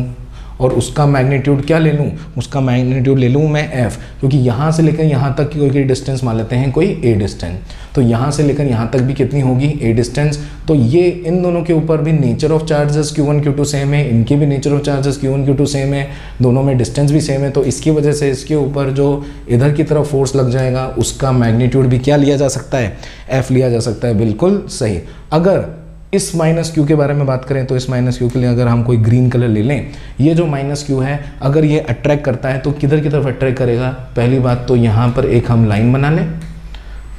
Speaker 1: और उसका मैग्नीट्यूड क्या ले लूँ? उसका मैग्नीट्यूड ले लूँ मैं एफ़ क्योंकि यहाँ से लेकर यहाँ तक की कोई डिस्टेंस मान लेते हैं कोई ए डिस्टेंस तो यहाँ से लेकर यहाँ तक भी कितनी होगी? ए डिस्टेंस तो ये इन दोनों के ऊपर भी nature of charges q one q two same है, इनके भी nature of charges q one q two same है, दोनों में डिस्टेंस भी सेम है। तो इसकी वजह से इसके ऊपर जो इधर की तरफ़ फोर्स लग जाएगा, उसका मैग्नीट्यूड भी क्या लिया जा सकता है? एफ़ लिया जा सकता है, बिल्कुल सही। अगर इस माइनस क्यू के बारे में बात करें तो इस माइनस क्यू के लिए अगर हम कोई ग्रीन कलर ले लें, ये जो माइनस क्यू है, अगर ये अट्रैक्ट करता है तो किधर की तरफ़ अट्रैक्ट करेगा? पहली बात तो यहाँ पर एक हम लाइन बना लें,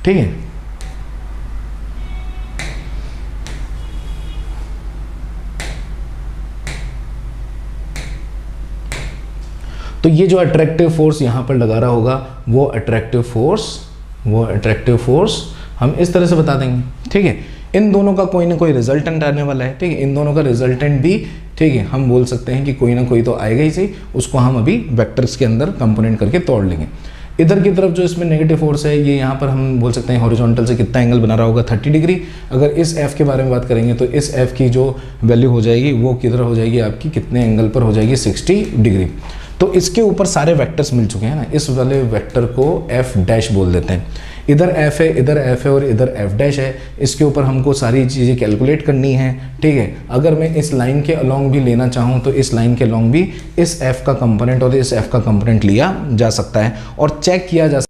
Speaker 1: ठीक है? तो ये जो अट्रैक्टिव फोर्स यहाँ पर लगा रहा होगा, वो अट्रैक्टिव फोर्स वो अट्रैक्टिव फोर्स हम इस तरह से बता देंगे, ठीक है? इन दोनों का कोई ना कोई रिजल्टेंट आने वाला है, ठीक है? इन दोनों का रिजल्टेंट भी, ठीक है, हम बोल सकते हैं कि कोई ना कोई तो आएगा ही सही, उसको हम अभी वेक्टर्स के अंदर कंपोनेंट करके तोड़ लेंगे। इधर की तरफ़ जो इसमें नेगेटिव फोर्स है, ये यहाँ पर हम बोल सकते हैं हॉरिजॉन्टल से कितना एंगल बना रहा होगा 30 डिग्री अगर इस एफ़ के बारे में बात करेंगे तो इस एफ़ की जो वैल्यू हो जाएगी, वो किधर हो जाएगी आपकी? कितने एंगल पर हो जाएगी? 60 डिग्री तो इसके ऊपर सारे वेक्टर्स मिल चुके हैं ना, इस वाले वेक्टर को एफ़ डैश बोल देते हैं। इधर एफ़ है, इधर एफ़ है और इधर एफ़ डैश है। इसके ऊपर हमको सारी चीज़ें कैलकुलेट करनी है, ठीक है? अगर मैं इस लाइन के अलोंग भी लेना चाहूँ तो इस लाइन के अलोंग भी इस एफ़ का कंपोनेंट और इस एफ़ का कंपोनेंट लिया जा सकता है। और चेक किया जा सकता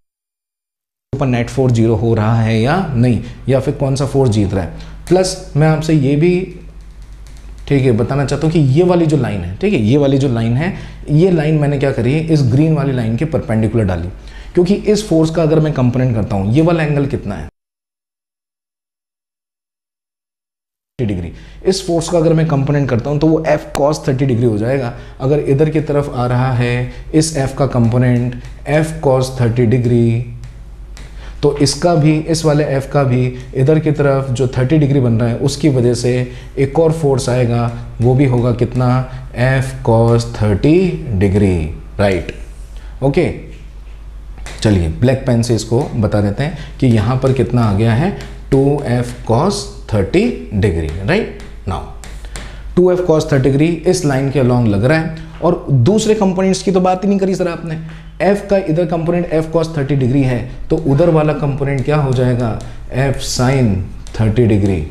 Speaker 1: ऊपर नेट फोर ज़ीरो हो रहा है या नहीं, या फिर कौन सा फोर जीत रहा है। प्लस मैं आपसे ये भी, ठीक है, बताना चाहता हूँ कि ये वाली जो लाइन है, ठीक है, ये वाली जो लाइन है, ये लाइन मैंने क्या करी है? इस ग्रीन वाली लाइन के परपेंडिकुलर डाली। क्योंकि इस फोर्स का अगर मैं कंपोनेंट करता हूँ, ये वाला एंगल कितना है? डिग्री। इस फोर्स का अगर मैं कंपोनेंट करता हूँ तो वो एफ़ कॉस 30 डिग्री हो जाएगा। अगर इधर की तरफ़ आ रहा है, इस एफ़ का कंपोनेंट एफ़ कॉस 30 डिग्री तो इसका भी, इस वाले एफ़ का भी, इधर की तरफ़ जो 30 डिग्री बन रहा है, उसकी वजह से एक और फोर्स आएगा, वो भी होगा कितना? F cos 30 degree right okay चलिए ब्लैक पेन से इसको बता देते हैं कि यहाँ पर कितना आ गया है? Two F cos thirty degree right now two F cos thirty degree इस लाइन के अलॉन्ग लग रहा है और दूसरे कंपोनेंट्स की तो बात ही नहीं करी सर आपने। एफ़ का इधर component F cos thirty degree है तो उधर वाला कंपोनेंट क्या हो जाएगा? F sine thirty degree.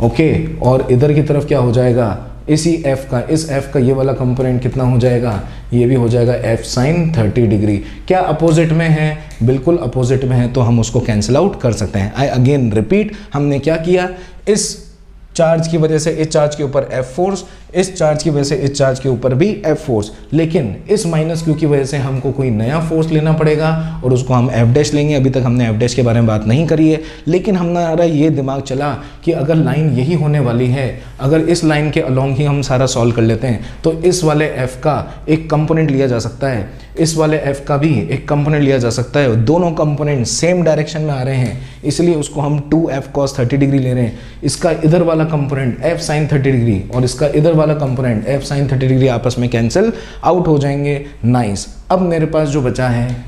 Speaker 1: Okay और इधर की तरफ़ क्या हो जाएगा? इसी एफ़ का, इस एफ़ का ये वाला कंपोनेंट कितना हो जाएगा? ये भी हो जाएगा एफ़ साइन 30 डिग्री क्या अपोजिट में है? बिल्कुल अपोजिट में है तो हम उसको कैंसिल आउट कर सकते हैं। आई अगेन रिपीट हमने क्या किया? इस चार्ज की वजह से, इस चार्ज के ऊपर एफ़ फोर्स इस चार्ज की वजह से इस चार्ज के ऊपर भी एफ़ फोर्स लेकिन इस माइनस क्यू की वजह से हमको कोई नया फोर्स लेना पड़ेगा और उसको हम एफ़ डैश लेंगे। अभी तक हमने एफ़ डैश के बारे में बात नहीं करी है। लेकिन हमारा ये दिमाग चला कि अगर लाइन यही होने वाली है, अगर इस लाइन के अलोंग ही हम सारा सॉल्व कर लेते हैं तो इस वाले एफ़ का एक कंपोनेंट लिया जा सकता है। इस वाले एफ़ का भी एक कंपोनेंट लिया जा सकता है। दोनों कंपोनेंट सेम डायरेक्शन में आ रहे हैं। इसलिए उसको हम two F cos thirty degree ले रहे हैं। इसका इधर वाला component F sine thirty degree और इसका इधर वाला component F sine thirty degree आपस में कैंसिल आउट हो जाएँगे नाइस अब मेरे पास जो बचा है,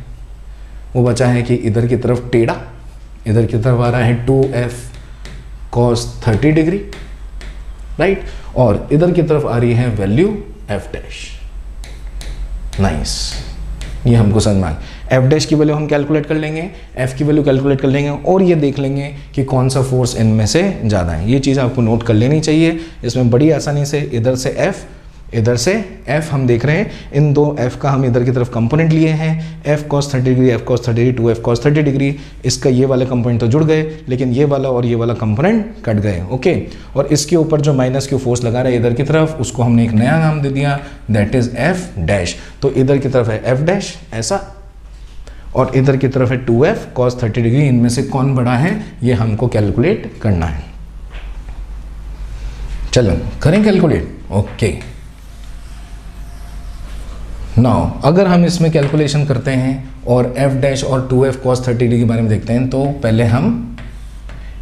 Speaker 1: वो बचा है कि इधर की तरफ़ टेढ़ा, इधर की तरफ़ आ रहा है two F cos thirty degree right और इधर की तरफ़ आ रही है वैल्यू एफ़ डैश नाइस ये हमको समझ में एफ़ डैश की वैल्यू हम कैलकुलेट कर लेंगे एफ़ की वैल्यू कैलकुलेट कर लेंगे और ये देख लेंगे कि कौन सा फोर्स इनमें से ज़्यादा है। ये चीज़ आपको नोट कर लेनी चाहिए। इसमें बड़ी आसानी से इधर से एफ़ इधर से f हम देख रहे हैं। इन दो f का हम इधर की तरफ़ कंपोनेंट लिए हैं। F cos 30 degree f cos 30 degree two F cos 30 degree इसका ये वाला कंपोनेंट तो जुड़ गए, लेकिन ये वाला और ये वाला कंपोनेंट कट गए ओके और इसके ऊपर जो माइनस क्यू फोर्स लगा रहा है इधर की तरफ़, उसको हमने एक नया नाम दे दिया दैट इज़ f डैश तो इधर की तरफ़ है f डैश ऐसा और इधर की तरफ़ है two F cos thirty degree, इनमें से कौन बड़ा है, ये हमको कैलकुलेट करना है। चलो, करें कैलकुलेट ओके. नाउ अगर हम इसमें कैलकुलेशन करते हैं और एफ़ डैश और two F cos thirty degree के बारे में देखते हैं तो पहले हम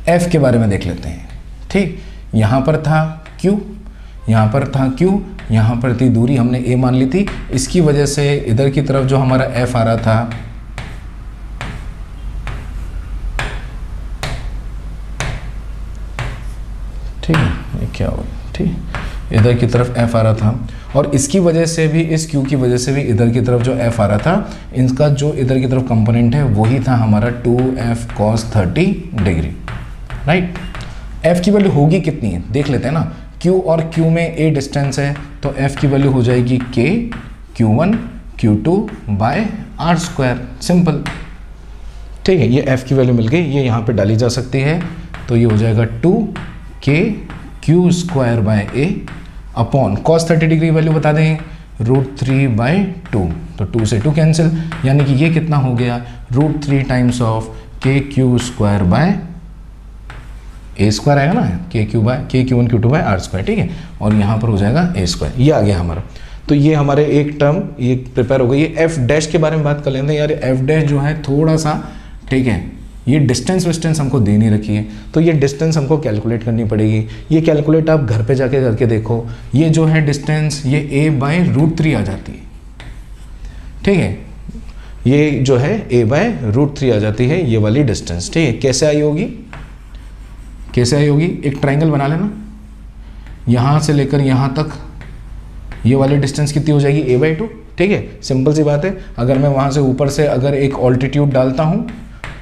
Speaker 1: एफ़ के बारे में देख लेते हैं। ठीक? यहाँ पर था क्यू यहाँ पर था क्यू यहाँ पर थी दूरी, हमने ए मान ली थी। इसकी वजह से इधर की तरफ़ जो हमारा एफ़ आ रहा था ठीक है क्या हो ठीक इधर की तरफ़ एफ़ आ रहा था। और इसकी वजह से भी, इस क्यू की वजह से भी इधर की तरफ़ जो एफ़ आ रहा था इनका जो इधर की तरफ़ कंपोनेंट है, वही था हमारा two F cos thirty degree right F की वैल्यू होगी कितनी है? देख लेते हैं ना। क्यू और क्यू में ए डिस्टेंस है तो एफ़ की वैल्यू हो जाएगी k q one q two by r square simple ठीक है, ये एफ़ की वैल्यू मिल गई, ये यहाँ पे डाली जा सकती है तो ये हो जाएगा two k q square by a upon cos thirty degree value बता दें रूट थ्री बाई टू तो टू से टू कैंसिल यानी कि ये कितना हो गया? Root three times of k q square by a square आएगा ना? K q by k q one q two by r square ठीक है? और यहाँ पर हो जाएगा ए स्क्वायर ये आ गया हमारा। तो ये हमारे एक टर्म ये प्रिपेयर हो गई। ये एफ़ डैश के बारे में बात कर लेते हैं यार एफ़ डैश जो है थोड़ा सा, ठीक है? ये डिस्टेंस विस्टेंस हमको दे नहीं रखी है। तो ये डिस्टेंस हमको कैलकुलेट करनी पड़ेगी। ये कैलकुलेट आप घर पे जाके करके देखो। ये जो है डिस्टेंस ये ए बाय रूट थ्री आ जाती है। ठीक है? ये जो है ए बाय रूट थ्री आ जाती है, ये वाली डिस्टेंस ठीक है? कैसे आई होगी? कैसे आई होगी? एक ट्राइंगल बना लेना। यहाँ से लेकर यहाँ तक ये वाली डिस्टेंस कितनी हो जाएगी? ए बाई टू ठीक है? सिंपल सी बात है। अगर मैं वहाँ से ऊपर से अगर एक ऑल्टीट्यूड डालता हूँ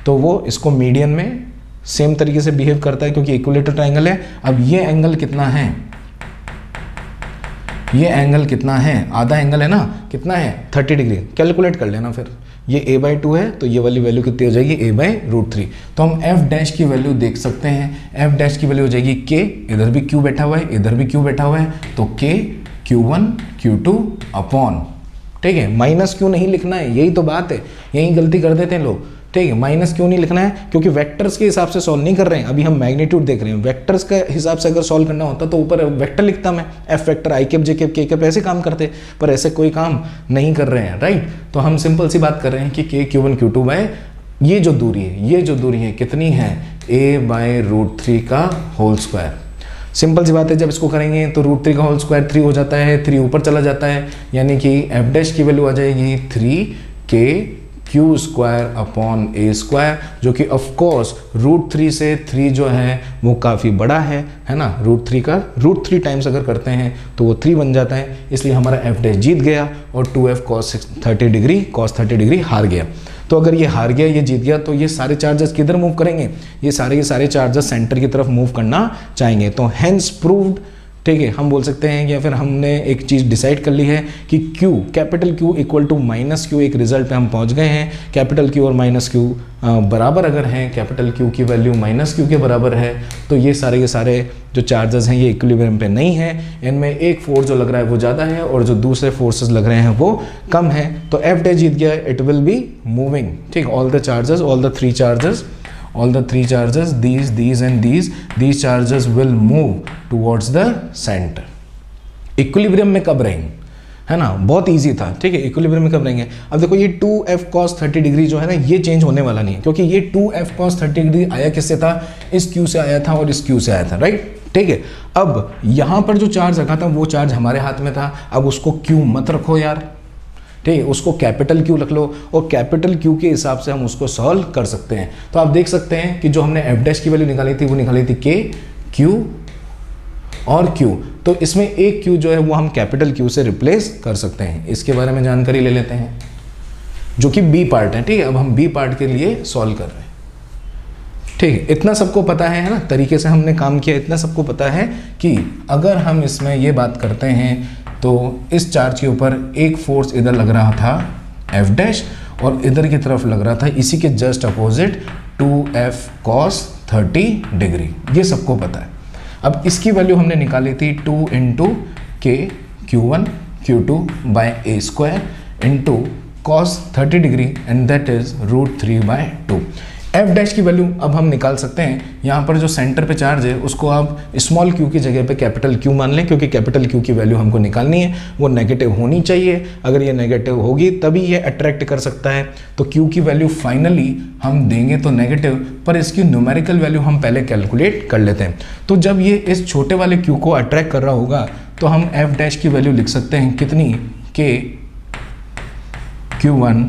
Speaker 1: तो वो इसको मीडियन में सेम तरीके से बिहेव करता है क्योंकि इक्वलेटर ट्राइंगल है। अब ये एंगल कितना है? ये एंगल कितना है? आधा एंगल है ना? कितना है? थर्टी डिग्री कैलकुलेट कर लेना फिर। ये ए बाई टू है तो ये वाली वैल्यू कितनी हो जाएगी? ए बाई रूट थ्री तो हम एफ़ डैश की वैल्यू देख सकते हैं। एफ़ डैश की वैल्यू हो जाएगी के इधर भी क्यू बैठा हुआ है, इधर भी क्यू बैठा हुआ है। तो k q one q two upon ठीक है? माइनस क्यू नहीं लिखना है। यही तो बात है। यही गलती कर देते हैं लोग। ठीक है माइनस क्यों नहीं लिखना है? क्योंकि वेक्टर्स के हिसाब से सॉल्व नहीं कर रहे हैं। अभी हम मैग्नीट्यूड देख रहे हैं। वेक्टर्स के हिसाब से अगर सॉल्व करना होता तो ऊपर वेक्टर लिखता मैं। F vector i cap j cap k cap ऐसे काम करते, पर ऐसे कोई काम नहीं कर रहे हैं राइट तो हम सिंपल सी बात कर रहे हैं कि k q one q two by ये जो दूरी है, ये जो दूरी है, कितनी है? ए बाय रूट थ्री का होल स्क्वायर सिंपल सी बात है, जब इसको करेंगे तो रूट थ्री का होल स्क्वायर थ्री हो जाता है थ्री ऊपर चला जाता है। यानी कि एफ़ डैश की वैल्यू आ जाएगी three k q square upon a square जो कि ऑफ़ कोर्स रूट थ्री से थ्री जो है, वो काफ़ी बड़ा है है ना? रूट थ्री का रूट थ्री टाइम्स अगर करते हैं तो वो थ्री बन जाता है। इसलिए हमारा एफ़ डे जीत गया और two F cos thirty degree cos thirty degree हार गया। तो अगर ये हार गया, ये जीत गया तो ये सारे चार्जेस किधर मूव करेंगे? ये सारे के सारे चार्जेस सेंटर की तरफ़ मूव करना चाहेंगे। तो हैंस प्रूव्ड ठीक है, हम बोल सकते हैं या फिर हमने एक चीज़ डिसाइड कर ली है कि Q capital Q equal to minus Q एक रिज़ल्ट पे हम पहुँच गए हैं। कैपिटल Q और माइनस Q बराबर अगर हैं कैपिटल Q की वैल्यू माइनस क्यू के बराबर है तो ये सारे के सारे जो चार्जेस हैं, ये इक्विलिब्रियम पे नहीं है। इनमें एक फोर्स जो लग रहा है वो ज़्यादा है और जो दूसरे फोर्सेस लग रहे हैं वो कम है। तो एफ़ डे जीत गया इट विल बी मूविंग ठीक? All the charges all the three charges all the three charges, these these, and these these charges will move towards the center. Equilibrium में कब रहेंगे? है ना? बहुत इजी था। ठीक है? इक्विलिब्रियम में कब रहेंगे? अब देखो, ये 2f cos 30 डिग्री जो है ना, ये चेंज होने वाला नहीं है, क्योंकि ये 2f cos 30 डिग्री आया किससे था? इस q से आया था और इस q से आया था राइट ठीक है? अब यहाँ पर जो चार्ज रखा था, वो चार्ज हमारे हाथ में था। अब उसको q मत रखो यार। ठीक है, उसको कैपिटल क्यू रख लो और कैपिटल क्यू के हिसाब से हम उसको सॉल्व कर सकते हैं। तो आप देख सकते हैं कि जो हमने एफ़ डैश की वैल्यू निकाली थी, वो निकाली थी के क्यू और क्यू तो इसमें एक क्यू जो है, वो हम कैपिटल क्यू से रिप्लेस कर सकते हैं। इसके बारे में जानकारी ले लेते हैं, जो कि बी पार्ट है, ठीक है? अब हम बी पार्ट के लिए सॉल्व कर रहे हैं। ठीक है, इतना सबको पता है ना? तरीके से हमने काम किया, इतना सबको पता है कि अगर हम इसमें ये बात करते हैं तो इस चार्ज के ऊपर एक फोर्स इधर लग रहा था एफ़ डैश और इधर की तरफ़ लग रहा था इसी के just opposite to F cos thirty degree ये सबको पता है। अब इसकी वैल्यू हमने निकाली थी two into K Q one Q two by A square into cos thirty degree and that is root three by two F dash की वैल्यू अब हम निकाल सकते हैं। यहाँ पर जो सेंटर पे चार्ज है, उसको आप स्मॉल क्यू की जगह पे कैपिटल क्यू मान लें, क्योंकि कैपिटल क्यू की वैल्यू हमको निकालनी है। वो नेगेटिव होनी चाहिए। अगर ये नेगेटिव होगी, तभी ये अट्रैक्ट कर सकता है। तो क्यू की वैल्यू फाइनली हम देंगे तो नेगेटिव पर इसकी न्यूमेरिकल वैल्यू हम पहले कैलकुलेट कर लेते हैं। तो जब ये इस छोटे वाले क्यू को अट्रैक्ट कर रहा होगा तो हम एफ़ डैश की वैल्यू लिख सकते हैं। कितनी? के क्यू वन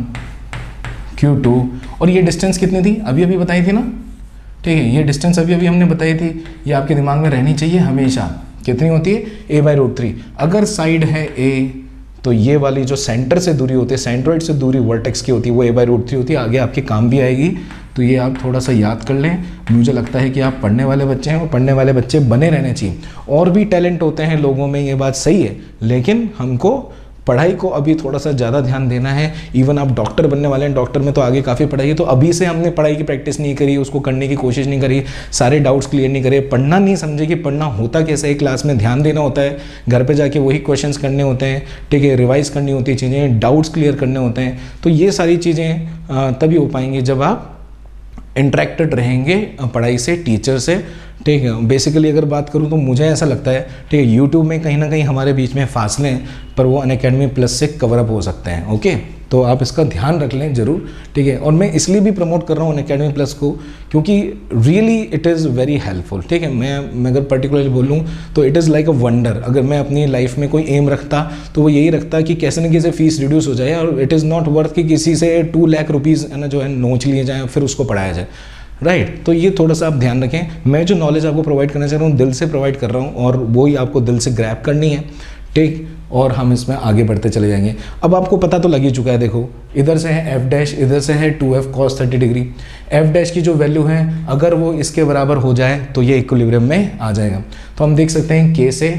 Speaker 1: क्यू टू और ये डिस्टेंस कितनी थी? अभी अभी बताई थी ना? ठीक है, ये डिस्टेंस अभी अभी हमने बताई थी। ये आपके दिमाग में रहनी चाहिए हमेशा। कितनी होती है? ए बाई रूट थ्री अगर साइड है ए तो ये वाली जो सेंटर से दूरी होती है सेंट्रोइड से दूरी वर्टेक्स की होती है, वो ए बाई रूट थ्री होती है। आगे आपके काम भी आएगी। तो ये आप थोड़ा सा याद कर लें। मुझे लगता है कि आप पढ़ने वाले बच्चे हैं और पढ़ने वाले बच्चे बने रहने चाहिए। और भी टैलेंट होते हैं लोगों में, ये बात सही है। लेकिन हमको पढ़ाई को अभी थोड़ा सा ज़्यादा ध्यान देना है। इवन आप डॉक्टर बनने वाले हैं डॉक्टर में तो आगे काफ़ी पढ़ाई है। तो अभी से हमने पढ़ाई की प्रैक्टिस नहीं करी, उसको करने की कोशिश नहीं करी, सारे डाउट्स क्लियर नहीं करे। पढ़ना नहीं समझे कि पढ़ना होता कैसे है। क्लास में ध्यान देना होता है। घर पर जाके वही क्वेश्चन करने होते हैं। ठीक है रिवाइज करनी होती है चीज़ें डाउट्स क्लियर करने होते हैं। तो ये सारी चीज़ें तभी हो पाएँगी जब आप इंट्रैक्टेड रहेंगे पढ़ाई से टीचर से। ठीक है बेसिकली अगर बात करूँ तो मुझे ऐसा लगता है, ठीक है यूट्यूब में कहीं ना कहीं हमारे बीच में फासले हैं, पर वो अन अकेडमी प्लस से कवरअप हो सकते हैं ओके तो आप इसका ध्यान रख लें ज़रूर, ठीक है? और मैं इसलिए भी प्रमोट कर रहा हूँ अकेडमी प्लस को, क्योंकि really it is very helpful ठीक है? मैं मैं अगर पर्टिकुलरली बोलूँ तो it is like a wonder अगर मैं अपनी लाइफ में कोई एम रखता तो वो यही रखता कि कैसे न कैसे फ़ीस रिड्यूस हो जाए, और इट इज़ नॉट वर्थ कि किसी से टू लाख रुपीज़ है ना जो है नोच लिए जाए, फिर उसको पढ़ाया जाए। Right right. तो ये थोड़ा सा आप ध्यान रखें। मैं जो नॉलेज आपको प्रोवाइड करना चाह रहा हूँ, दिल से प्रोवाइड कर रहा हूँ और वो ही आपको दिल से ग्रैप करनी है। ठीक? और हम इसमें आगे बढ़ते चले जाएँगे। अब आपको पता तो लग ही चुका है, देखो, इधर से है एफ़ डैश इधर से है two F cos thirty degree F dash की जो वैल्यू है, अगर वो इसके बराबर हो जाए तो ये इक्विलिब्रियम में आ जाएगा। तो हम देख सकते हैं के से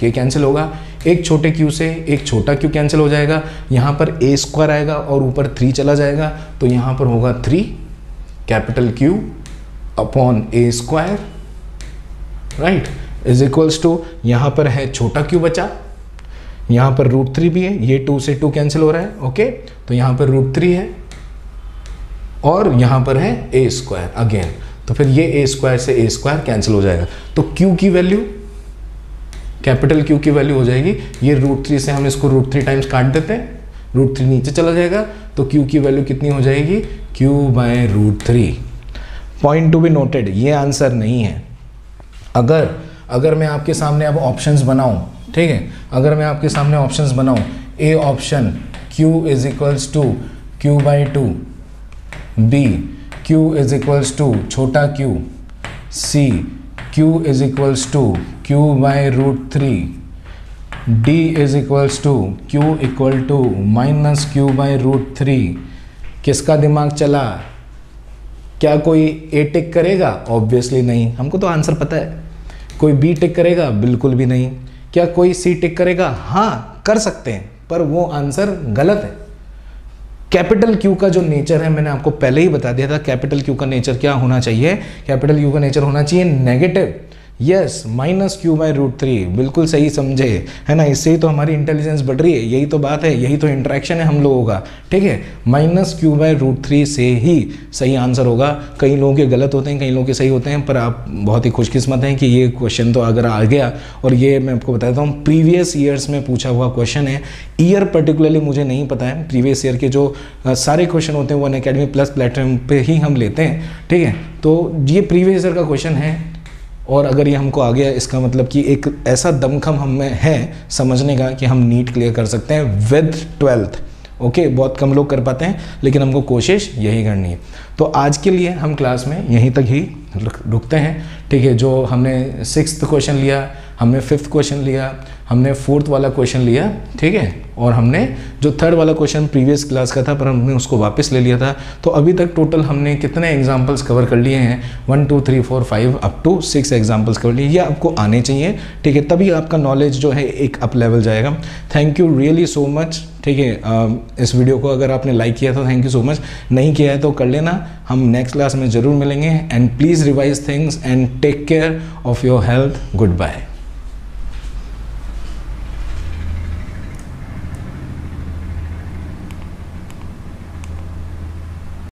Speaker 1: के कैंसिल होगा। एक छोटे क्यू से एक छोटा क्यू कैंसिल हो जाएगा। यहाँ पर ए स्क्वायर आएगा और ऊपर थ्री चला जाएगा। तो यहाँ पर होगा three capital Q upon A square right is equals to यहाँ पर है छोटा क्यू बचा, यहाँ पर रूट थ्री भी है, ये टू से टू कैंसिल हो रहा है ओके तो यहाँ पर रूट थ्री है, और यहाँ पर है ए स्क्वायर अगेन तो फिर ये ए स्क्वायर से ए स्क्वायर कैंसिल हो जाएगा तो क्यू की वैल्यू कैपिटल क्यू की वैल्यू हो जाएगी, ये रूट थ्री से हम इसको रूट थ्री टाइम्स काट देते हैं रूट थ्री नीचे चला जाएगा तो क्यू की वैल्यू कितनी हो जाएगी Q by root three? Point to be noted ये आंसर नहीं है। अगर अगर मैं आपके सामने अब ऑप्शंस बनाऊँ, ठीक है? अगर मैं आपके सामने ऑप्शंस बनाऊँ A option Q is equals to Q by two B Q is equals to छोटा Q. C, Q is equals to Q by root three D is equals to Q equal to minus Q by root three किसका दिमाग चला? क्या कोई ए टिक करेगा? Obviously नहीं। हमको तो आंसर पता है। कोई बी टिक करेगा? बिल्कुल भी नहीं। क्या कोई सी टिक करेगा? हाँ कर सकते हैं, पर वो आंसर गलत है। कैपिटल क्यू का जो नेचर है, मैंने आपको पहले ही बता दिया था कैपिटल क्यू का नेचर क्या होना चाहिए? कैपिटल क्यू का नेचर होना चाहिए negative yes minus Q by root three बिल्कुल सही समझे। है ना? इससे ही तो हमारी इंटेलिजेंस बढ़ रही है। यही तो बात है, यही तो इंट्रैक्शन है हम लोगों का। ठीक है? Minus Q by root three से ही सही आंसर होगा। कई लोगों के गलत होते हैं, कई लोगों के सही होते हैं, पर आप बहुत ही खुशकिस्मत हैं कि ये क्वेश्चन तो अगर आ गया, और ये मैं आपको बताता हूँ प्रीवियस ईयर्स में पूछा हुआ क्वेश्चन है। ईयर पर्टिकुलरली मुझे नहीं पता है। प्रीवियस ईयर के जो सारे क्वेश्चन होते हैं, वो अन प्लस प्लेटफॉर्म पर ही हम लेते हैं। ठीक है? तो ये प्रीवियस ईयर का क्वेश्चन है। और अगर ये हमको आ गया इसका मतलब कि एक ऐसा दमखम हम में है समझने का कि हम नीट क्लियर कर सकते हैं विद ट्वेल्थ ओके बहुत कम लोग कर पाते हैं, लेकिन हमको कोशिश यही करनी है। तो आज के लिए हम क्लास में यहीं तक ही रुकते हैं। ठीक है, जो हमने सिक्स क्वेश्चन लिया हमने फिफ्थ क्वेश्चन लिया, हमने फोर्थ वाला क्वेश्चन लिया, ठीक है? और हमने जो थर्ड वाला क्वेश्चन प्रीवियस क्लास का था, पर हमने उसको वापस ले लिया था। तो अभी तक टोटल हमने कितने एग्जाम्पल्स कवर कर लिए हैं? One two three four five up to six examples cover लिए। ये आपको आने चाहिए, ठीक है? तभी आपका नॉलेज जो है एक अप लेवल जाएगा। Thank you really so much ठीक है? इस वीडियो को अगर आपने लाइक किया तो थैंक यू सो मच नहीं किया है तो कर लेना। हम नेक्स्ट क्लास में ज़रूर मिलेंगे। And please revise things and take care of your health good bye